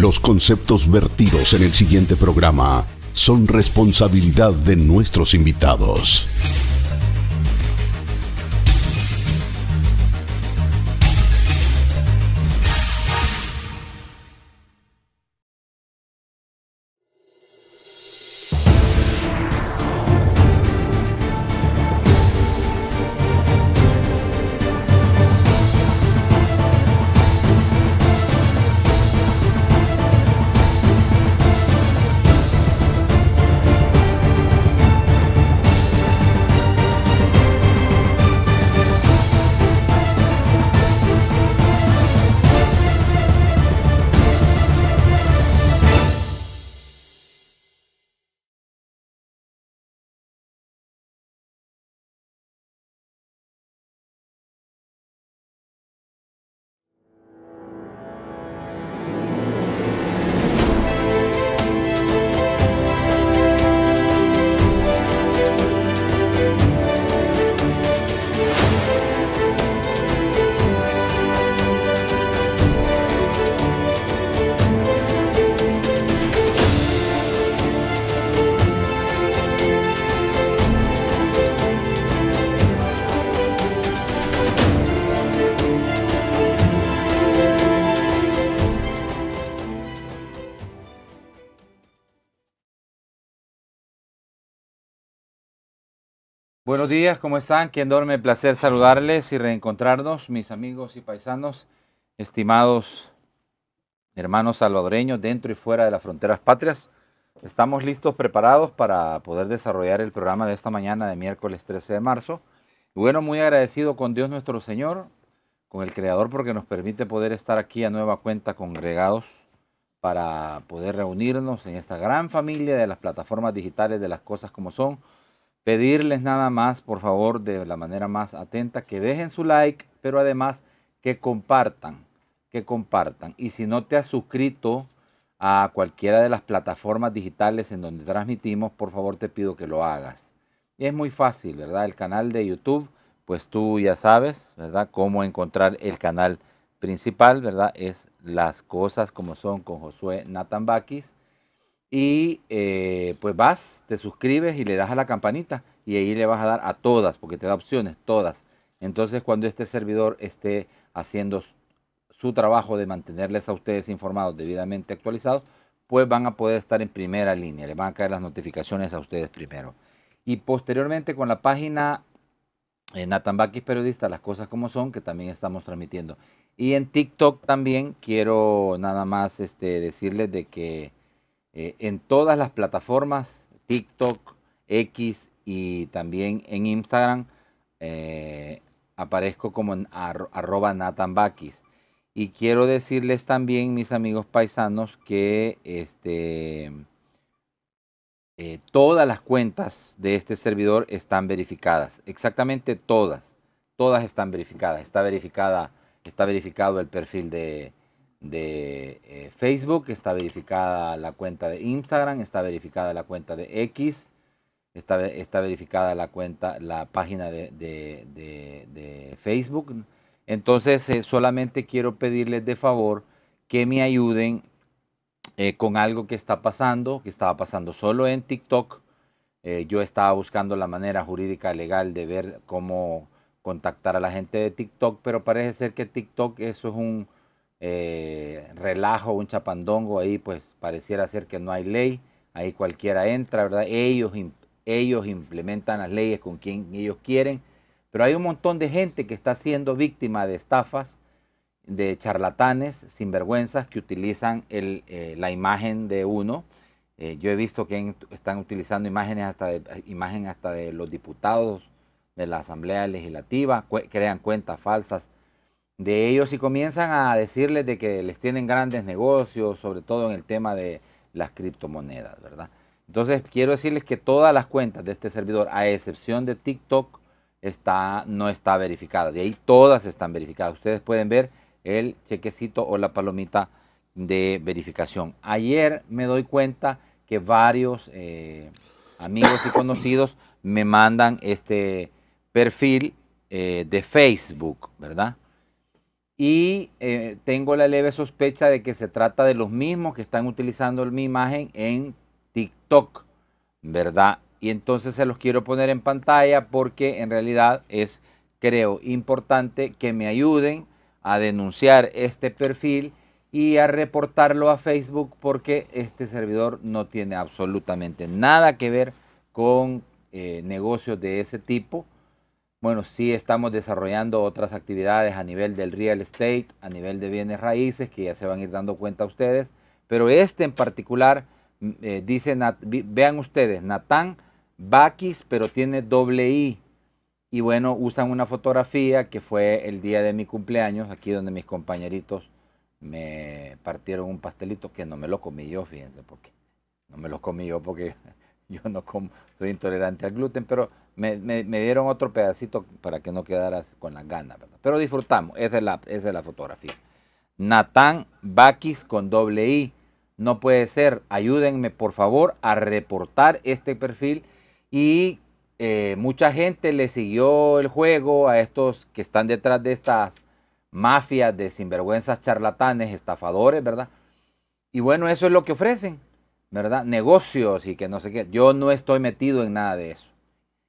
Los conceptos vertidos en el siguiente programa son responsabilidad de nuestros invitados. Buenos días, ¿cómo están? Qué enorme placer saludarles y reencontrarnos, mis amigos y paisanos, estimados hermanos salvadoreños dentro y fuera de las fronteras patrias. Estamos listos, preparados para poder desarrollar el programa de esta mañana de miércoles 13 de marzo. Bueno, muy agradecido con Dios nuestro Señor, con el Creador, porque nos permite poder estar aquí a nueva cuenta congregados para poder reunirnos en esta gran familia de las plataformas digitales de las cosas como son pedirles nada más, por favor, de la manera más atenta, que dejen su like, pero además que compartan, que compartan. Y si no te has suscrito a cualquiera de las plataformas digitales en donde transmitimos, por favor te pido que lo hagas. Es muy fácil, ¿verdad? El canal de YouTube, pues tú ya sabes, ¿verdad? Cómo encontrar el canal principal, ¿verdad? Es las cosas como son con Josué Nathan Bakis y eh, pues vas, te suscribes y le das a la campanita y ahí le vas a dar a todas, porque te da opciones, todas. Entonces cuando este servidor esté haciendo su trabajo de mantenerles a ustedes informados, debidamente actualizados, pues van a poder estar en primera línea, le van a caer las notificaciones a ustedes primero. Y posteriormente con la página eh, Nathan Bakis Periodista, las cosas como son, que también estamos transmitiendo. Y en TikTok también quiero nada más este, decirles de que eh, en todas las plataformas, TikTok, X y también en Instagram, eh, aparezco como en arroba natanbakis. Y quiero decirles también, mis amigos paisanos, que este, eh, todas las cuentas de este servidor están verificadas. Exactamente todas. Todas están verificadas. Está verificada, está verificado el perfil de, de eh, Facebook, está verificada la cuenta de Instagram, está verificada la cuenta de X, está, está verificada la cuenta, la página de, Facebook. Entonces, eh, solamente quiero pedirles de favor que me ayuden eh, con algo que está pasando, que estaba pasando solo en TikTok. yo estaba buscando la manera jurídica legal de ver cómo contactar a la gente de TikTok, pero parece ser que TikTok eso es un, eh, relajo, un chapandongo, ahí pues pareciera ser que no hay ley, ahí cualquiera entra, ¿verdad? Ellos, ellos implementan las leyes con quien ellos quieren, pero hay un montón de gente que está siendo víctima de estafas, de charlatanes, sinvergüenzas, que utilizan eh, la imagen de uno. Eh, yo he visto que están utilizando imágenes hasta de, imagen hasta de los diputados de la Asamblea Legislativa, crean cuentas falsas de ellos y comienzan a decirles de que les tienen grandes negocios, sobre todo en el tema de las criptomonedas, ¿verdad? Entonces quiero decirles que todas las cuentas de este servidor, a excepción de TikTok, está, no está verificada. De ahí todas están verificadas. Ustedes pueden ver el chequecito o la palomita de verificación. Ayer me doy cuenta que varios eh, amigos y conocidos me mandan este perfil eh, de Facebook, ¿verdad? Y eh, tengo la leve sospecha de que se trata de los mismos que están utilizando mi imagen en TikTok, ¿verdad? Y entonces se los quiero poner en pantalla porque en realidad es, creo, importante que me ayuden a denunciar este perfil y a reportarlo a Facebook porque este servidor no tiene absolutamente nada que ver con eh, negocios de ese tipo bueno, sí estamos desarrollando otras actividades a nivel del real estate, a nivel de bienes raíces, que ya se van a ir dando cuenta ustedes, pero este en particular, mm, eh, dice, vean ustedes, Natán Bakis, pero tiene doble I. Y bueno, usan una fotografía que fue el día de mi cumpleaños, aquí donde mis compañeritos me partieron un pastelito que no me lo comí yo, fíjense, porque no me lo comí yo porque yo no como, soy intolerante al gluten, pero me, dieron otro pedacito para que no quedaras con las ganas, Pero disfrutamos, esa es la, esa es la fotografía. Natán Bakis con doble I. No puede ser, ayúdenme por favor a reportar este perfil y eh, mucha gente le siguió el juego a estos que están detrás de estas mafias de sinvergüenzas, charlatanes, estafadores, ¿verdad? Y bueno, eso es lo que ofrecen. ¿Verdad? Negocios y que no sé qué. Yo no estoy metido en nada de eso.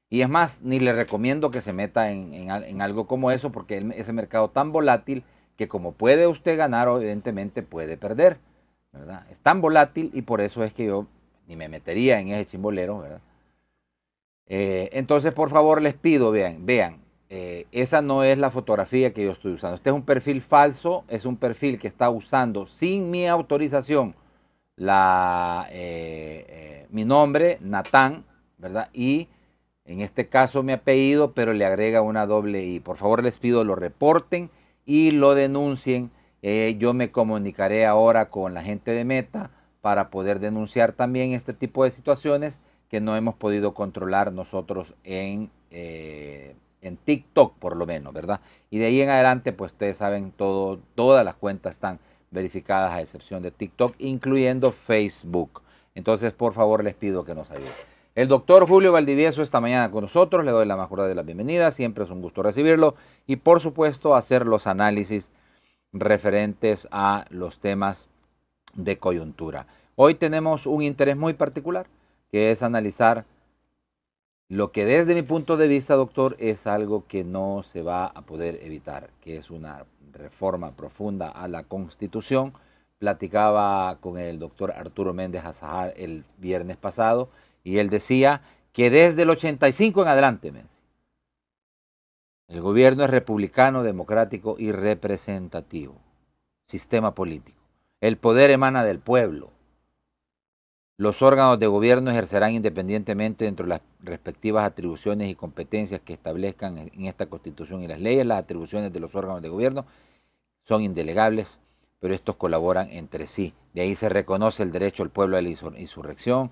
Y es más, ni le recomiendo que se meta en, algo como eso, porque ese mercado tan volátil que como puede usted ganar, evidentemente puede perder, ¿verdad? Es tan volátil y por eso es que yo ni me metería en ese chimbolero, ¿verdad? Eh, entonces, por favor, les pido, vean, vean, eh, esa no es la fotografía que yo estoy usando. Este es un perfil falso, es un perfil que está usando sin mi autorización eh, eh, mi nombre, Natán, ¿verdad? Y en este caso mi apellido, pero le agrega una doble I. Por favor les pido lo reporten y lo denuncien. Eh, yo me comunicaré ahora con la gente de Meta para poder denunciar también este tipo de situaciones que no hemos podido controlar nosotros en, en TikTok por lo menos, ¿verdad? Y de ahí en adelante, pues ustedes saben, todo, todas las cuentas están verificadas a excepción de TikTok, incluyendo Facebook. Entonces, por favor, les pido que nos ayuden. El doctor Julio Valdivieso esta mañana con nosotros, le doy la mejor de la bienvenida, siempre es un gusto recibirlo y por supuesto hacer los análisis referentes a los temas de coyuntura. Hoy tenemos un interés muy particular, que es analizar lo que desde mi punto de vista, doctor, es algo que no se va a poder evitar, que es una reforma profunda a la Constitución. Platicaba con el doctor Arturo Méndez Azahar el viernes pasado y él decía que desde el 85 en adelante, el gobierno es republicano, democrático y representativo, sistema político. El poder emana del pueblo. Los órganos de gobierno ejercerán independientemente dentro de las respectivas atribuciones y competencias que establezcan en esta Constitución y las leyes. Las atribuciones de los órganos de gobierno son indelegables, pero estos colaboran entre sí. De ahí se reconoce el derecho del pueblo a la insurrección.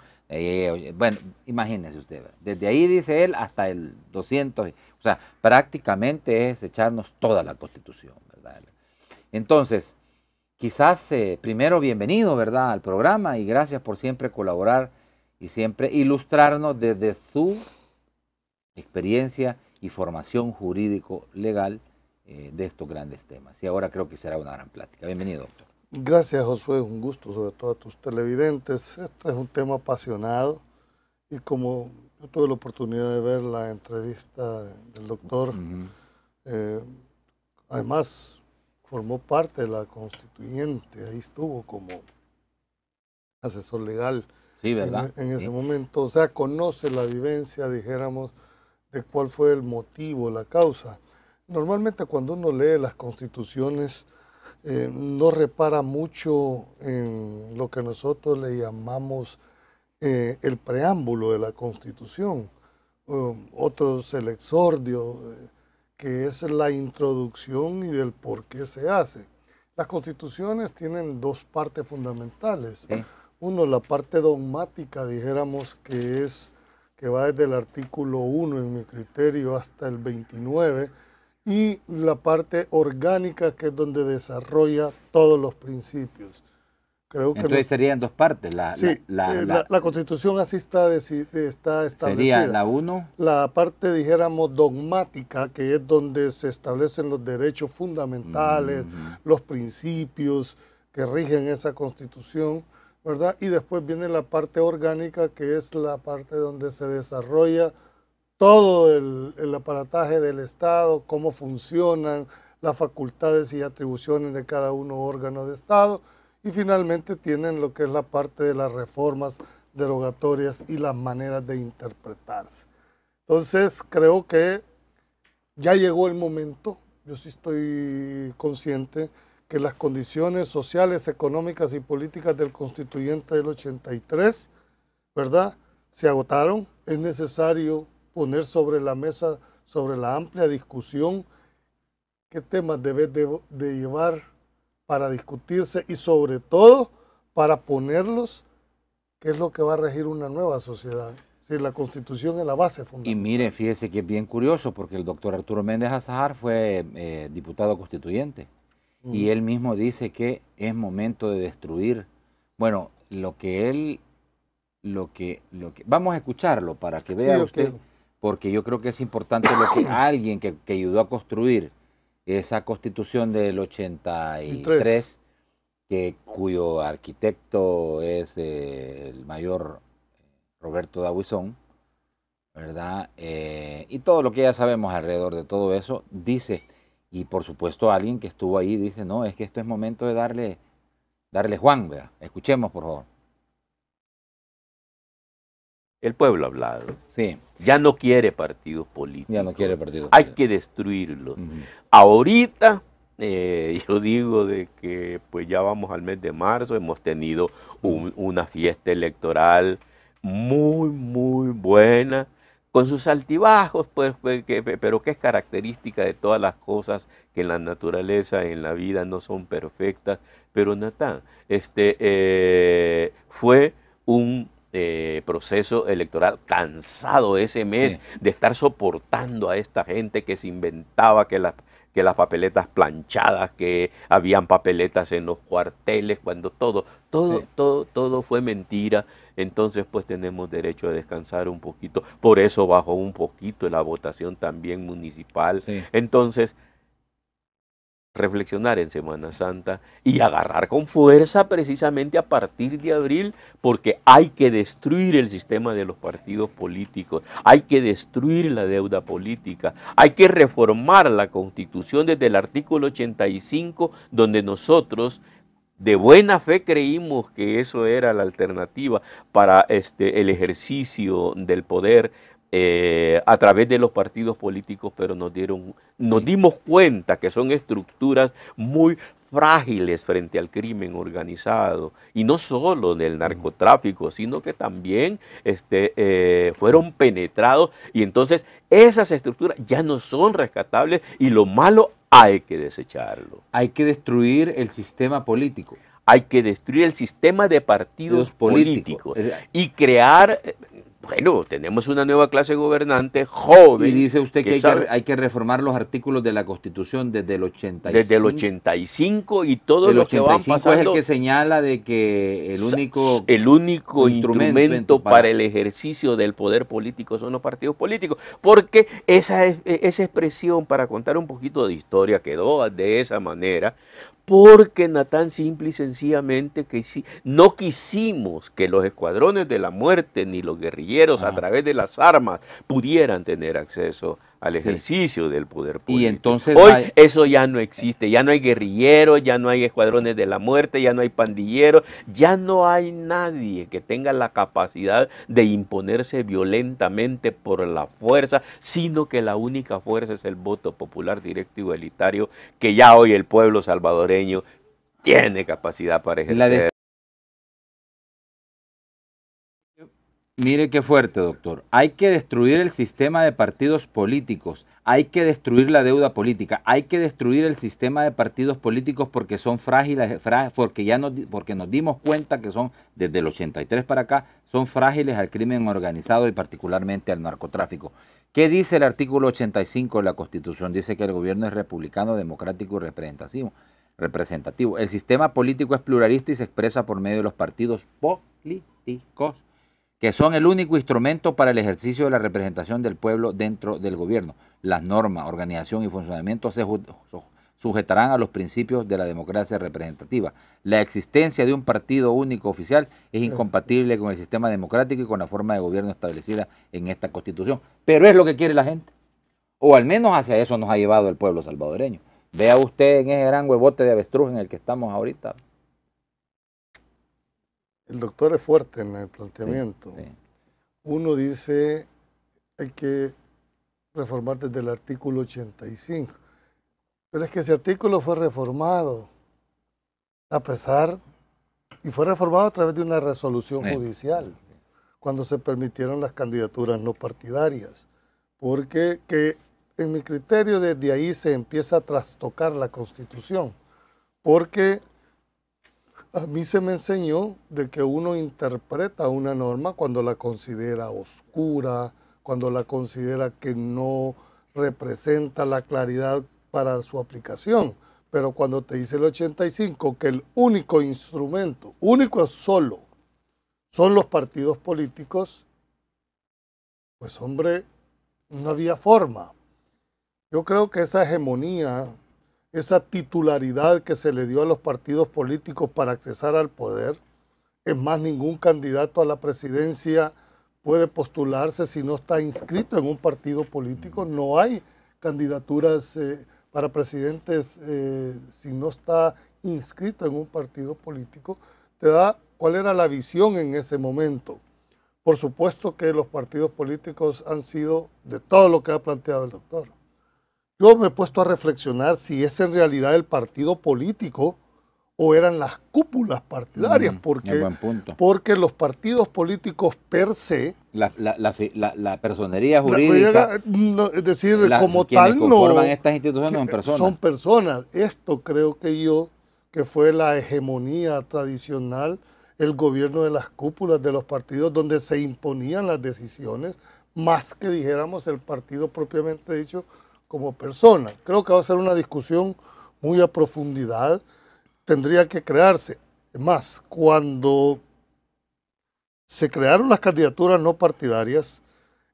bueno, imagínense usted, desde ahí dice él hasta el 200, o sea, prácticamente es echarnos toda la Constitución, ¿verdad? Entonces, quizás eh, primero bienvenido, ¿verdad?, al programa y gracias por siempre colaborar y siempre ilustrarnos desde su experiencia y formación jurídico-legal eh, de estos grandes temas. Y ahora creo que será una gran plática. Bienvenido, doctor. Gracias, Josué. Un gusto, sobre todo a tus televidentes. Este es un tema apasionado y como yo tuve la oportunidad de ver la entrevista del doctor, eh, además formó parte de la constituyente, ahí estuvo como asesor legal sí, ¿verdad? En, ese momento, o sea, conoce la vivencia, dijéramos, de cuál fue el motivo, la causa. Normalmente cuando uno lee las constituciones, eh, no repara mucho en lo que nosotros le llamamos eh, el preámbulo de la constitución. Um, otro es el exordio, que es la introducción y del por qué se hace. Las constituciones tienen dos partes fundamentales. Uno, la parte dogmática, dijéramos que es que va desde el artículo 1 en mi criterio hasta el 29, y la parte orgánica que es donde desarrolla todos los principios. Creo que Entonces no- sería en dos partes. La, sí, la, la- eh, la- la- la Constitución así está, está establecida. sería la uno, la parte, dijéramos, dogmática, que es donde se establecen los derechos fundamentales, los principios que rigen esa constitución, ¿verdad? Y después viene la parte orgánica, que es la parte donde se desarrolla todo el, el aparataje del Estado, cómo funcionan las facultades y atribuciones de cada uno órgano de Estado, y finalmente tienen lo que es la parte de las reformas derogatorias y las maneras de interpretarse. Entonces, creo que ya llegó el momento, yo sí estoy consciente que las condiciones sociales, económicas y políticas del constituyente del 83, ¿verdad? Se agotaron. Es necesario poner sobre la mesa, sobre la amplia discusión, qué temas debe de, de llevar para discutirse y sobre todo para ponerlos, qué es lo que va a regir una nueva sociedad. Si la constitución es la base Y fundamental. mire, fíjese que es bien curioso porque el doctor Arturo Méndez Azahar fue eh, diputado constituyente y él mismo dice que es momento de destruir, bueno, lo que él, lo que, lo que, vamos a escucharlo para que Sí, vea usted, quiero. porque yo creo que es importante lo que alguien que, que ayudó a construir esa constitución del 83, que, cuyo arquitecto es eh, el mayor Roberto Dabuizón, ¿verdad? Eh, y todo lo que ya sabemos alrededor de todo eso, dice, y por supuesto alguien que estuvo ahí dice, no, es que esto es momento de darle, darle Juan. Escuchemos, por favor. El pueblo ha hablado. Sí, Ya no quiere partidos políticos. ya no quiere partido. Hay que destruirlos. Ahorita, eh, yo digo de que pues ya vamos al mes de marzo, hemos tenido un- una fiesta electoral muy, muy buena, con sus altibajos, pues, pues, que- pero que es característica de todas las cosas que en la naturaleza, en la vida no son perfectas. Pero Natán, este, eh, fue un eh, proceso electoral cansado ese mes Sí. de estar soportando a esta gente que se inventaba que las que las papeletas planchadas, que habían papeletas en los cuarteles, cuando todo, todo, Sí. todo, todo fue mentira. Entonces, pues tenemos derecho a descansar un poquito. Por eso bajó un poquito la votación también municipal. Sí. Entonces, reflexionar en Semana Santa y agarrar con fuerza precisamente a partir de abril, porque hay que destruir el sistema de los partidos políticos, hay que destruir la deuda política, hay que reformar la constitución desde el artículo 85, donde nosotros de buena fe creímos que eso era la alternativa para este, el ejercicio del poder eh, a través de los partidos políticos, pero nos dieron, nos dimos cuenta que son estructuras muy frágiles frente al crimen organizado y no solo del narcotráfico, sino que también este, eh, fueron penetrados y entonces esas estructuras ya no son rescatables y lo malo hay que desecharlo. Hay que destruir el sistema político. Hay que destruir el sistema de partidos políticos. políticos y crear, bueno, tenemos una nueva clase gobernante joven. Y dice usted que, hay, que sabe- hay que reformar los artículos de la Constitución desde el 85. desde el 85 y todo el lo que van 85 es pasando. el que señala de que el único... el único instrumento instrumento, para- para... el ejercicio del poder político son los partidos políticos, porque esa, es- esa expresión, para contar un poquito de historia, quedó de esa manera, porque Natán simple y sencillamente que si, no quisimos que los escuadrones de la muerte ni los guerrilleros a través de las armas pudieran tener acceso al Sí. ejercicio del poder Y político. entonces Hoy eso ya no existe, ya no hay guerrilleros, ya no hay escuadrones de la muerte, ya no hay pandilleros, ya no hay nadie que tenga la capacidad de imponerse violentamente por la fuerza, sino que la única fuerza es el voto popular directo igualitario que ya hoy el pueblo salvadoreño tiene capacidad para ejercer. Mire qué fuerte, doctor. Hay que destruir el sistema de partidos políticos. Hay que destruir la deuda política. Hay que destruir el sistema de partidos políticos porque son frágiles, frá- porque ya nos, porque nos dimos cuenta que son desde el 83 para acá son frágiles al crimen organizado y particularmente al narcotráfico. ¿Qué dice el artículo 85 de la Constitución? Dice que el gobierno es republicano, democrático y representativo. representativo. El sistema político es pluralista y se expresa por medio de los partidos políticos, que son el único instrumento para el ejercicio de la representación del pueblo dentro del gobierno. Las normas, organización y funcionamiento se sujetarán a los principios de la democracia representativa. La existencia de un partido único oficial es incompatible con el sistema democrático y con la forma de gobierno establecida en esta constitución. Pero es lo que quiere la gente. O al menos hacia eso nos ha llevado el pueblo salvadoreño. Vea usted en ese gran huevote de avestruz en el que estamos ahorita. El doctor es fuerte en el planteamiento. Uno dice hay que reformar desde el artículo 85 pero es que ese artículo fue reformado, a pesar, y fue reformado a través de una resolución judicial, cuando se permitieron las candidaturas no partidarias. Porque que en mi criterio desde ahí se empieza a trastocar la constitución. Porque a mí se me enseñó de que uno interpreta una norma cuando la considera oscura, cuando la considera que no representa la claridad para su aplicación. Pero cuando te dice el 85 que el único instrumento, único solo, son los partidos políticos, pues hombre, no había forma. Yo creo que esa hegemonía, esa titularidad que se le dio a los partidos políticos para accesar al poder, es más, ningún candidato a la presidencia puede postularse si no está inscrito en un partido político. No hay candidaturas eh, para presidentes eh, si no está inscrito en un partido político, te da cuál era la visión en ese momento. Por supuesto que los partidos políticos han sido de todo lo que ha planteado el doctor. Yo me he puesto a reflexionar si es en realidad el partido político o eran las cúpulas partidarias, mm, porque, porque los partidos políticos per se... La, personería jurídica... es decir, como tal no... forman estas instituciones son personas. Son personas. Esto creo que yo, que fue la hegemonía tradicional, el gobierno de las cúpulas de los partidos donde se imponían las decisiones, más que dijéramos el partido propiamente dicho como persona. Creo que va a ser una discusión muy a profundidad tendría que crearse. Más, cuando se crearon las candidaturas no partidarias,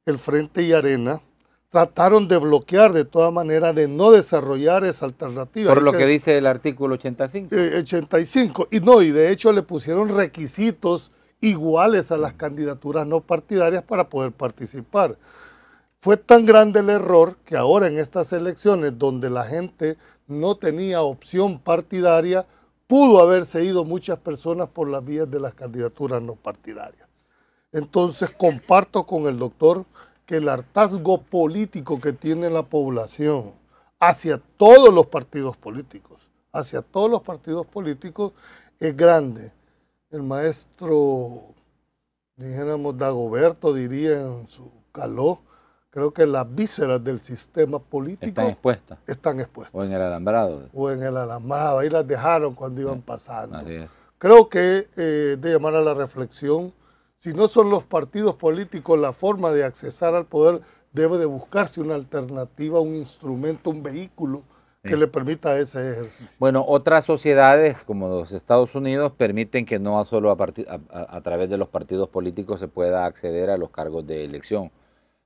el Frente y Arena trataron de bloquear de toda manera, de no desarrollar esa alternativa. Por lo que, dice el artículo 85. 85. Eh, y no, y de hecho le pusieron requisitos iguales a las candidaturas no partidarias para poder participar. Fue tan grande el error que ahora en estas elecciones donde la gente no tenía opción partidaria, pudo haberse ido muchas personas por las vías de las candidaturas no partidarias. Entonces comparto con el doctor que el hartazgo político que tiene la población hacia todos los partidos políticos, hacia todos los partidos políticos es grande. El maestro, dijéramos, Dagoberto diría en su caló, creo que las vísceras del sistema político están expuestas. Están expuestas. O en el alambrado. O en el alambrado, ahí las dejaron cuando iban pasando. Creo que eh, de llamar a la reflexión, si no son los partidos políticos la forma de accesar al poder, debe de buscarse una alternativa, un instrumento, un vehículo que le permita ese ejercicio. Bueno, otras sociedades como los Estados Unidos permiten que no solo a través de los partidos políticos se pueda acceder a los cargos de elección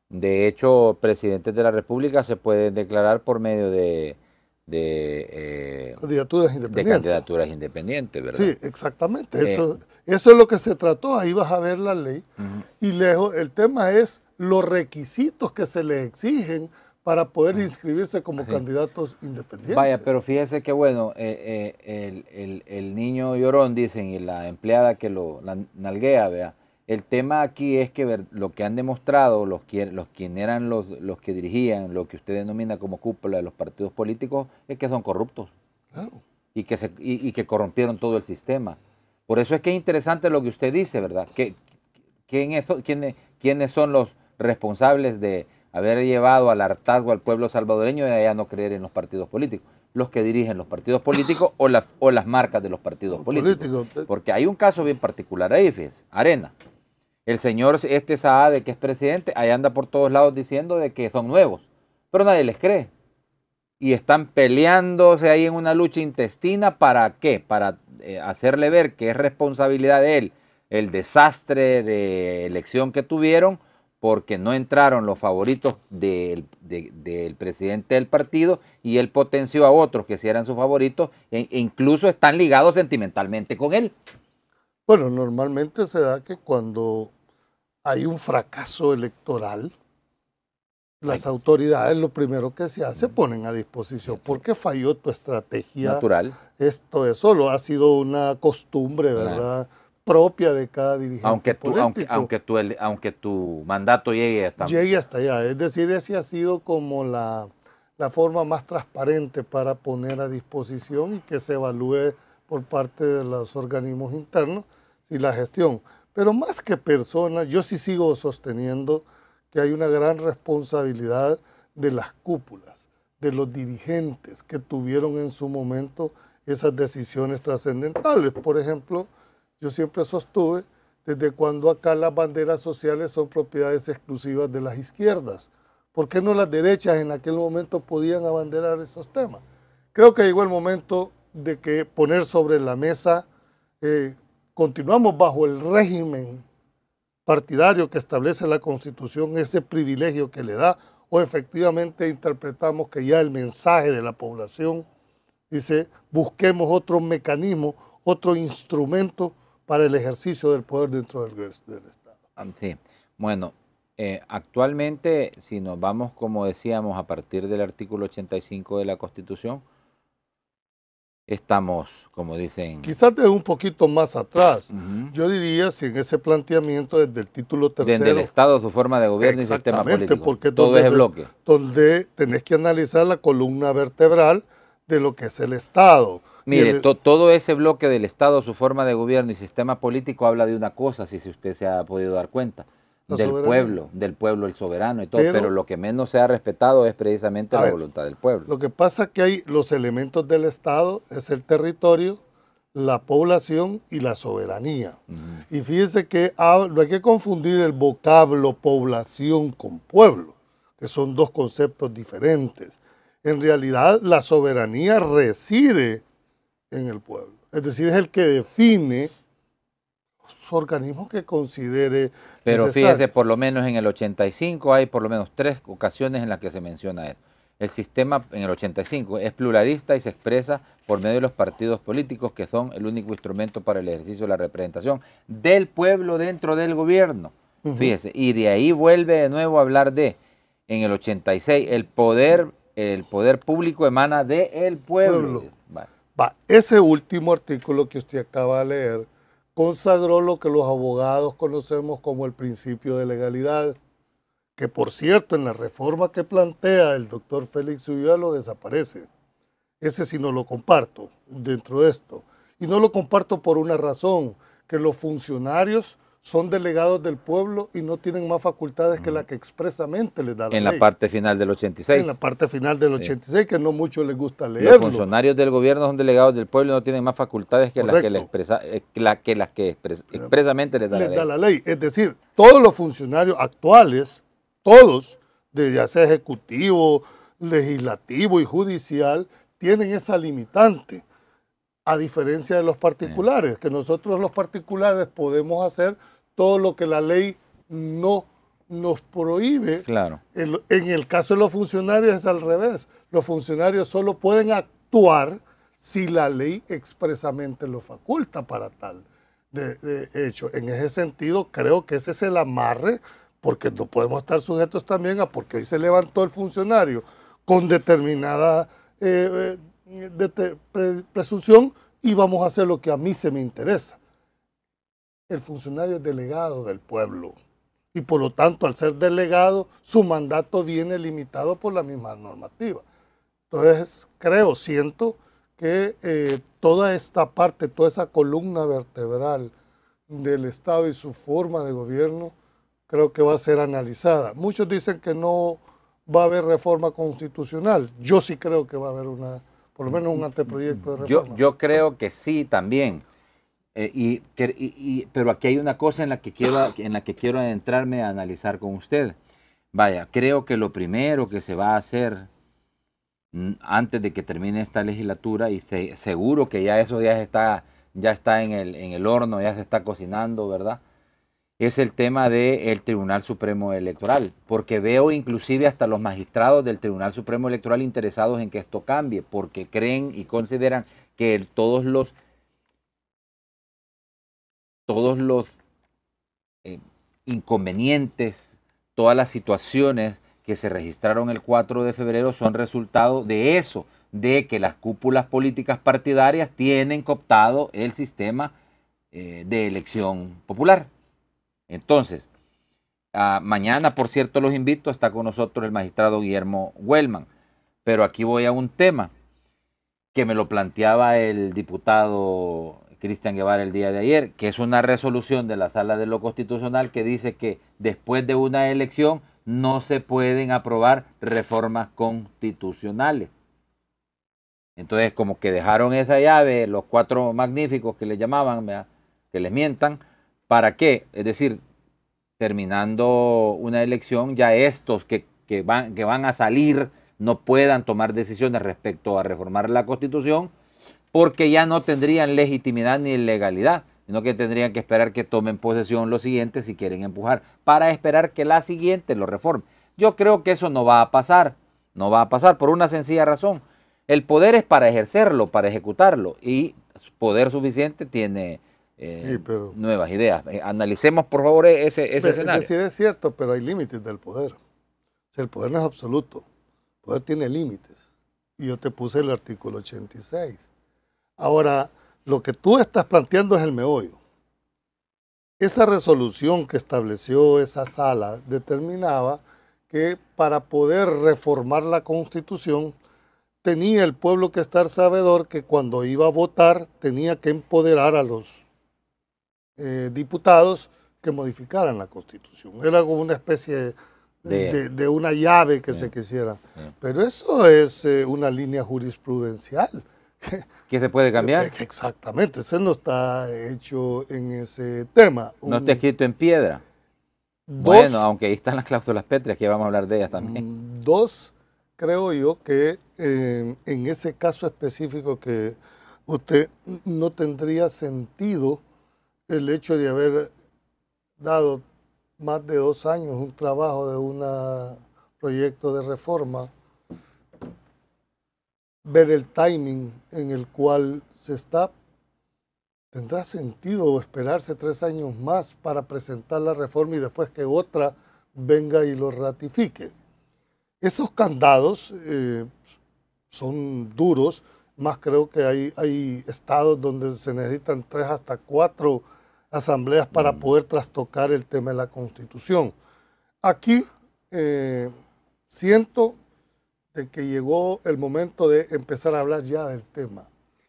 de hecho, presidentes de la República se pueden declarar por medio de, de, eh, candidaturas, independientes. candidaturas independientes, ¿verdad? Sí, exactamente. Eh, eso, eso es lo que se trató. Ahí vas a ver la ley. Y lejos, el tema es los requisitos que se le exigen para poder inscribirse como candidatos independientes. Vaya, pero fíjese que bueno, eh, el, el, el, niño llorón, dicen, y la empleada que lo la nalguea, vea el tema aquí es que lo que han demostrado los, los quienes eran los, los que dirigían lo que usted denomina como cúpula de los partidos políticos es que son corruptos. Y que, se, y, que corrompieron todo el sistema. Por eso es que es interesante lo que usted dice, ¿verdad? Que, ¿quién quiénes, ¿Quiénes son los responsables de haber llevado al hartazgo al pueblo salvadoreño y a no creer en los partidos políticos? Los que dirigen los partidos políticos o, o las marcas de los partidos políticos. Porque hay un caso bien particular ahí, fíjese, Arena. El señor este Saade, que es presidente, ahí anda por todos lados diciendo de que son nuevos, pero nadie les cree. y están peleándose ahí en una lucha intestina. ¿Para qué? Para eh, hacerle ver que es responsabilidad de él el desastre de elección que tuvieron porque no entraron los favoritos del, del, presidente del partido y él potenció a otros que sí eran sus favoritos e, e incluso están ligados sentimentalmente con él. Bueno, normalmente se da que cuando hay un fracaso electoral, las autoridades lo primero que se hace ponen a disposición. porque falló tu estrategia? Natural. Esto es solo, ha sido una costumbre, ¿verdad? propia de cada dirigente aunque tu, Aunque, aunque, tu, aunque tu mandato llegue hasta... Llegue hasta allá. Es decir, ese ha sido como la, la forma más transparente para poner a disposición y que se evalúe por parte de los organismos internos y la gestión. Pero más que personas, yo sí sigo sosteniendo que hay una gran responsabilidad de las cúpulas, de los dirigentes que tuvieron en su momento esas decisiones trascendentales. Por ejemplo, yo siempre sostuve desde cuando acá las banderas sociales son propiedades exclusivas de las izquierdas. ¿Por qué no las derechas en aquel momento podían abanderar esos temas? Creo que llegó el momento de que poner sobre la mesa, eh, continuamos bajo el régimen partidario que establece la Constitución, ese privilegio que le da, o efectivamente interpretamos que ya el mensaje de la población dice, busquemos otro mecanismo, otro instrumento para el ejercicio del poder dentro del, Estado. Ah, sí, bueno, eh, actualmente, si nos vamos, como decíamos, a partir del artículo 85 de la Constitución, estamos, como dicen... Quizás de un poquito más atrás. Yo diría, si en ese planteamiento desde el título tercero... Desde el Estado, su forma de gobierno y sistema político. porque todo es bloque. Donde tenés que analizar la columna vertebral de lo que es el Estado Mire, todo ese bloque del Estado, su forma de gobierno y sistema político habla de una cosa, si usted se ha podido dar cuenta, del pueblo, del pueblo el soberano y todo, pero, lo que menos se ha respetado es precisamente la voluntad del pueblo. Lo que pasa es que hay los elementos del Estado, es el territorio, la población y la soberanía. Y fíjese que no hay que confundir el vocablo población con pueblo, que son dos conceptos diferentes. En realidad, la soberanía reside en el pueblo. Es decir, es el que define su organismo que considere. Pero fíjese, por lo menos en el 85 hay por lo menos tres ocasiones en las que se menciona él. El sistema en el 85 es pluralista y se expresa por medio de los partidos políticos que son el único instrumento para el ejercicio de la representación del pueblo dentro del gobierno. Fíjese, y de ahí vuelve de nuevo a hablar de, en el 86, el poder, el poder público emana del pueblo. Ese último artículo que usted acaba de leer consagró lo que los abogados conocemos como el principio de legalidad, que por cierto en la reforma que plantea el doctor Félix Ulloa lo desaparece. Ese sí no lo comparto dentro de esto. Y no lo comparto por una razón, que los funcionarios son delegados del pueblo y no tienen más facultades que la que expresamente les da la En la parte final del 86. En la parte final del 86, que no mucho les gusta leerlo. Los funcionarios del gobierno son delegados del pueblo y no tienen más facultades que las que, expresa, eh, que las que expresamente les da, la, ley. da la ley. Es decir, todos los funcionarios actuales, todos, de ya sea ejecutivo, legislativo y judicial, tienen esa limitante a diferencia de los particulares, que nosotros los particulares podemos hacer todo lo que la ley no nos prohíbe. Claro. En, el caso de los funcionarios es al revés. Los funcionarios solo pueden actuar si la ley expresamente lo faculta para tal de, hecho. En ese sentido, creo que ese es el amarre, porque no podemos estar sujetos también a porque hoy se levantó el funcionario con determinada eh, eh, presunción y vamos a hacer lo que a mí se me interesa el funcionario es delegado del pueblo y por lo tanto al ser delegado su mandato viene limitado por la misma normativa. Entonces creo, siento que eh, toda esta parte, toda esa columna vertebral del Estado y su forma de gobierno, creo que va a ser analizada. Muchos dicen que no va a haber reforma constitucional. Yo sí creo que va a haber una, por lo menos un anteproyecto de reforma. Yo, yo creo que sí también. Eh, y, pero aquí hay una cosa en la, que quiero, en la que quiero adentrarme a analizar con usted. Vaya, creo que lo primero que se va a hacer mm, antes de que termine esta legislatura y seguro que ya eso ya está, ya está en, el, en el horno, ya se está cocinando, ¿verdad? Es el tema del Tribunal Supremo Electoral, porque veo inclusive hasta los magistrados del Tribunal Supremo Electoral interesados en que esto cambie, porque creen y consideran que todos los todos los eh, inconvenientes, todas las situaciones que se registraron el 4 de febrero son resultado de eso, de que las cúpulas políticas partidarias tienen cooptado el sistema eh, de elección popular. Entonces, ah, mañana, por cierto, los invito, está con nosotros el magistrado Guillermo Huelman, pero aquí voy a un tema que me lo planteaba el diputado Cristian Guevara el día de ayer, que es una resolución de la Sala de lo Constitucional que dice que después de una elección no se pueden aprobar reformas constitucionales. Entonces, como que dejaron esa llave, los cuatro magníficos que le llamaban, que les mientan, ¿para qué? Es decir, terminando una elección, ya estos que, van, que van a salir no puedan tomar decisiones respecto a reformar la constitución, porque ya no tendrían legitimidad ni legalidad sino que tendrían que esperar que tomen posesión los siguientes si quieren empujar, para esperar que la siguiente lo reforme. Yo creo que eso no va a pasar, no va a pasar por una sencilla razón. El poder es para ejercerlo, para ejecutarlo, y poder suficiente tiene eh, nuevas ideas. Eh, analicemos, por favor, ese, ese escenario. Es decir, es cierto, pero hay límites del poder. el poder no es absoluto, el poder tiene límites. Y yo te puse el artículo 86. Ahora, lo que tú estás planteando es el meollo. Esa resolución que estableció esa sala determinaba que para poder reformar la constitución tenía el pueblo que estar sabedor que cuando iba a votar tenía que empoderar a los eh, diputados que modificaran la constitución. Era como una especie de, una llave que se quisiera. Pero eso es eh, una línea jurisprudencial ¿Qué se puede cambiar? Exactamente, eso no está hecho en ese tema. No está escrito en piedra. bueno, aunque ahí están las cláusulas pétreas, que vamos a hablar de ellas también. Mm, dos, creo yo que eh, en ese caso específico que usted no tendría sentido el hecho de haber dado más de dos años un trabajo de un proyecto de reforma ver el timing en el cual se está, tendrá sentido esperarse tres años más para presentar la reforma y después que otra venga y lo ratifique. Esos candados eh, son duros, más creo que hay, hay estados donde se necesitan tres hasta cuatro asambleas para mm. poder trastocar el tema de la constitución. Aquí eh, siento que llegó el momento de empezar a hablar ya del tema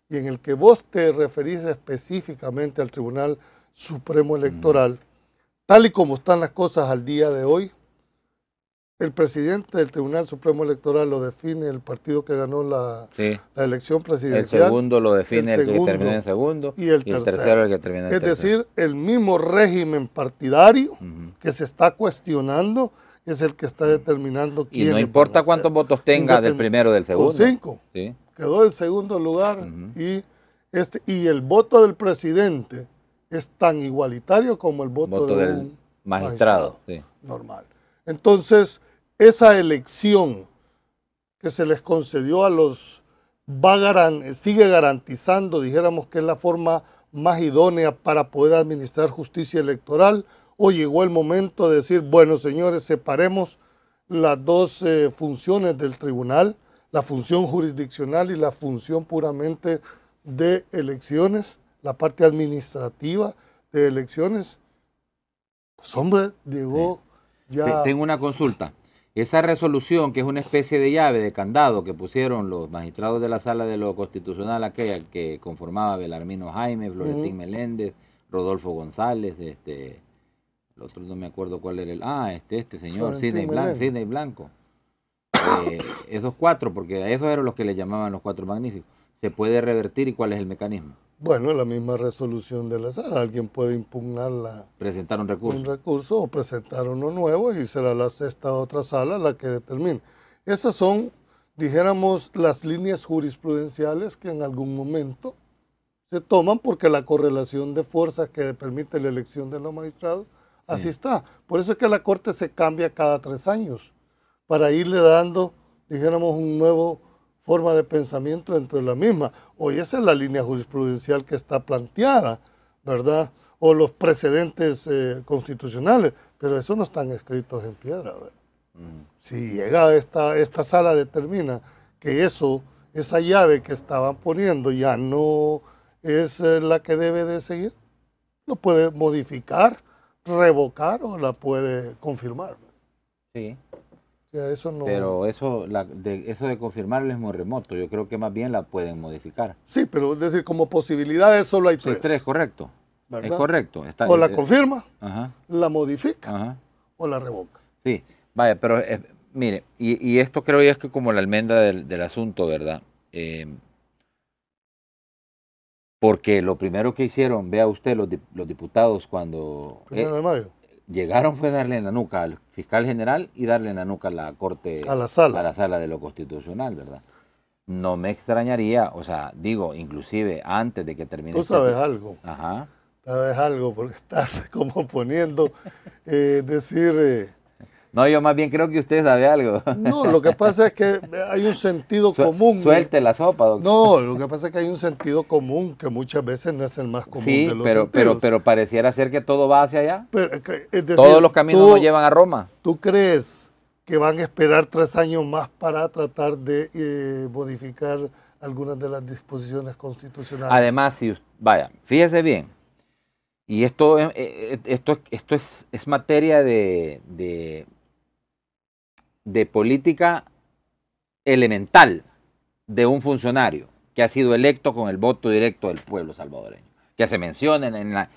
y en el que vos te referís específicamente al Tribunal Supremo Electoral, tal y como están las cosas al día de hoy, el presidente del Tribunal Supremo Electoral lo define el partido que ganó la, elección presidencial. El segundo lo define el, que termina en segundo. Y el, tercero. el que termina en Es decir, el mismo régimen partidario que se está cuestionando es el que está determinando quién. Y no importa cuántos votos tenga del primero o del segundo. cinco. Quedó en segundo lugar y, este, y el voto del presidente es tan igualitario como el voto, del magistrado, normal. Entonces, esa elección que se les concedió a los va sigue garantizando, dijéramos que es la forma más idónea para poder administrar justicia electoral o llegó el momento de decir, bueno, señores, separemos las dos eh, funciones del tribunal, la función jurisdiccional y la función puramente de elecciones, la parte administrativa de elecciones. Pues hombre, llegó ya... Tengo una consulta. Esa resolución, que es una especie de llave, de candado que pusieron los magistrados de la Sala de lo Constitucional, aquella que conformaba Belarmino Jaime, Florentín Meléndez, Rodolfo González, este, el otro no me acuerdo cuál era el, ah, este, este señor, Sidney Blanco, Sidney Blanco. Eh, esos cuatro, porque a esos eran los que le llamaban los cuatro magníficos. ¿Se puede revertir y cuál es el mecanismo? Bueno, la misma resolución de la sala. Alguien puede impugnarla. Presentar un recurso. Un recurso o presentar uno nuevo y será la sexta otra sala la que determine. Esas son, dijéramos, las líneas jurisprudenciales que en algún momento se toman porque la correlación de fuerzas que permite la elección de los magistrados, así está. Por eso es que la Corte se cambia cada tres años, para irle dando, dijéramos, un nuevo forma de pensamiento dentro de la misma. Hoy esa es la línea jurisprudencial que está planteada, ¿verdad? O los precedentes eh, constitucionales, pero eso no están escritos en piedra. ¿verdad? Si llega esta, esta sala determina que eso, esa llave que estaban poniendo ya no es eh, la que debe de seguir, lo puede modificar, revocar o la puede confirmar. Sí. eso no... Pero eso, de, eso de confirmarlo es muy remoto. Yo creo que más bien la pueden modificar. Sí, pero es decir, como posibilidades solo hay tres. Sí, tres, correcto. Es correcto. o la confirma, la modifica o la revoca. Sí, vaya, pero eh, mire, y, esto creo yo es que como la almendra del, asunto, ¿verdad? Eh, porque lo primero que hicieron, vea usted, los, diputados cuando eh, llegaron fue darle en la nuca al fiscal general y darle en la nuca a la Corte, a la sala, a la sala de lo constitucional, ¿verdad? No me extrañaría, o sea, digo, inclusive antes de que termine. Tú este sabes algo. Ajá. Sabes algo, porque estás como poniendo, eh, decir, eh, no, yo más bien creo que usted sabe algo. No, lo que pasa es que hay un sentido común. Suelte la sopa, doctor. No, lo que pasa es que hay un sentido común que muchas veces no es el más común de los pero, pero, pero pareciera ser que todo va hacia allá. Pero, Todos los caminos nos llevan a Roma. ¿Tú crees que van a esperar tres años más para tratar de eh, modificar algunas de las disposiciones constitucionales? Además, si vaya, fíjese bien, y esto, eh, eh, esto, esto es, es materia de de política elemental de un funcionario que ha sido electo con el voto directo del pueblo salvadoreño. Que se mencionen en la...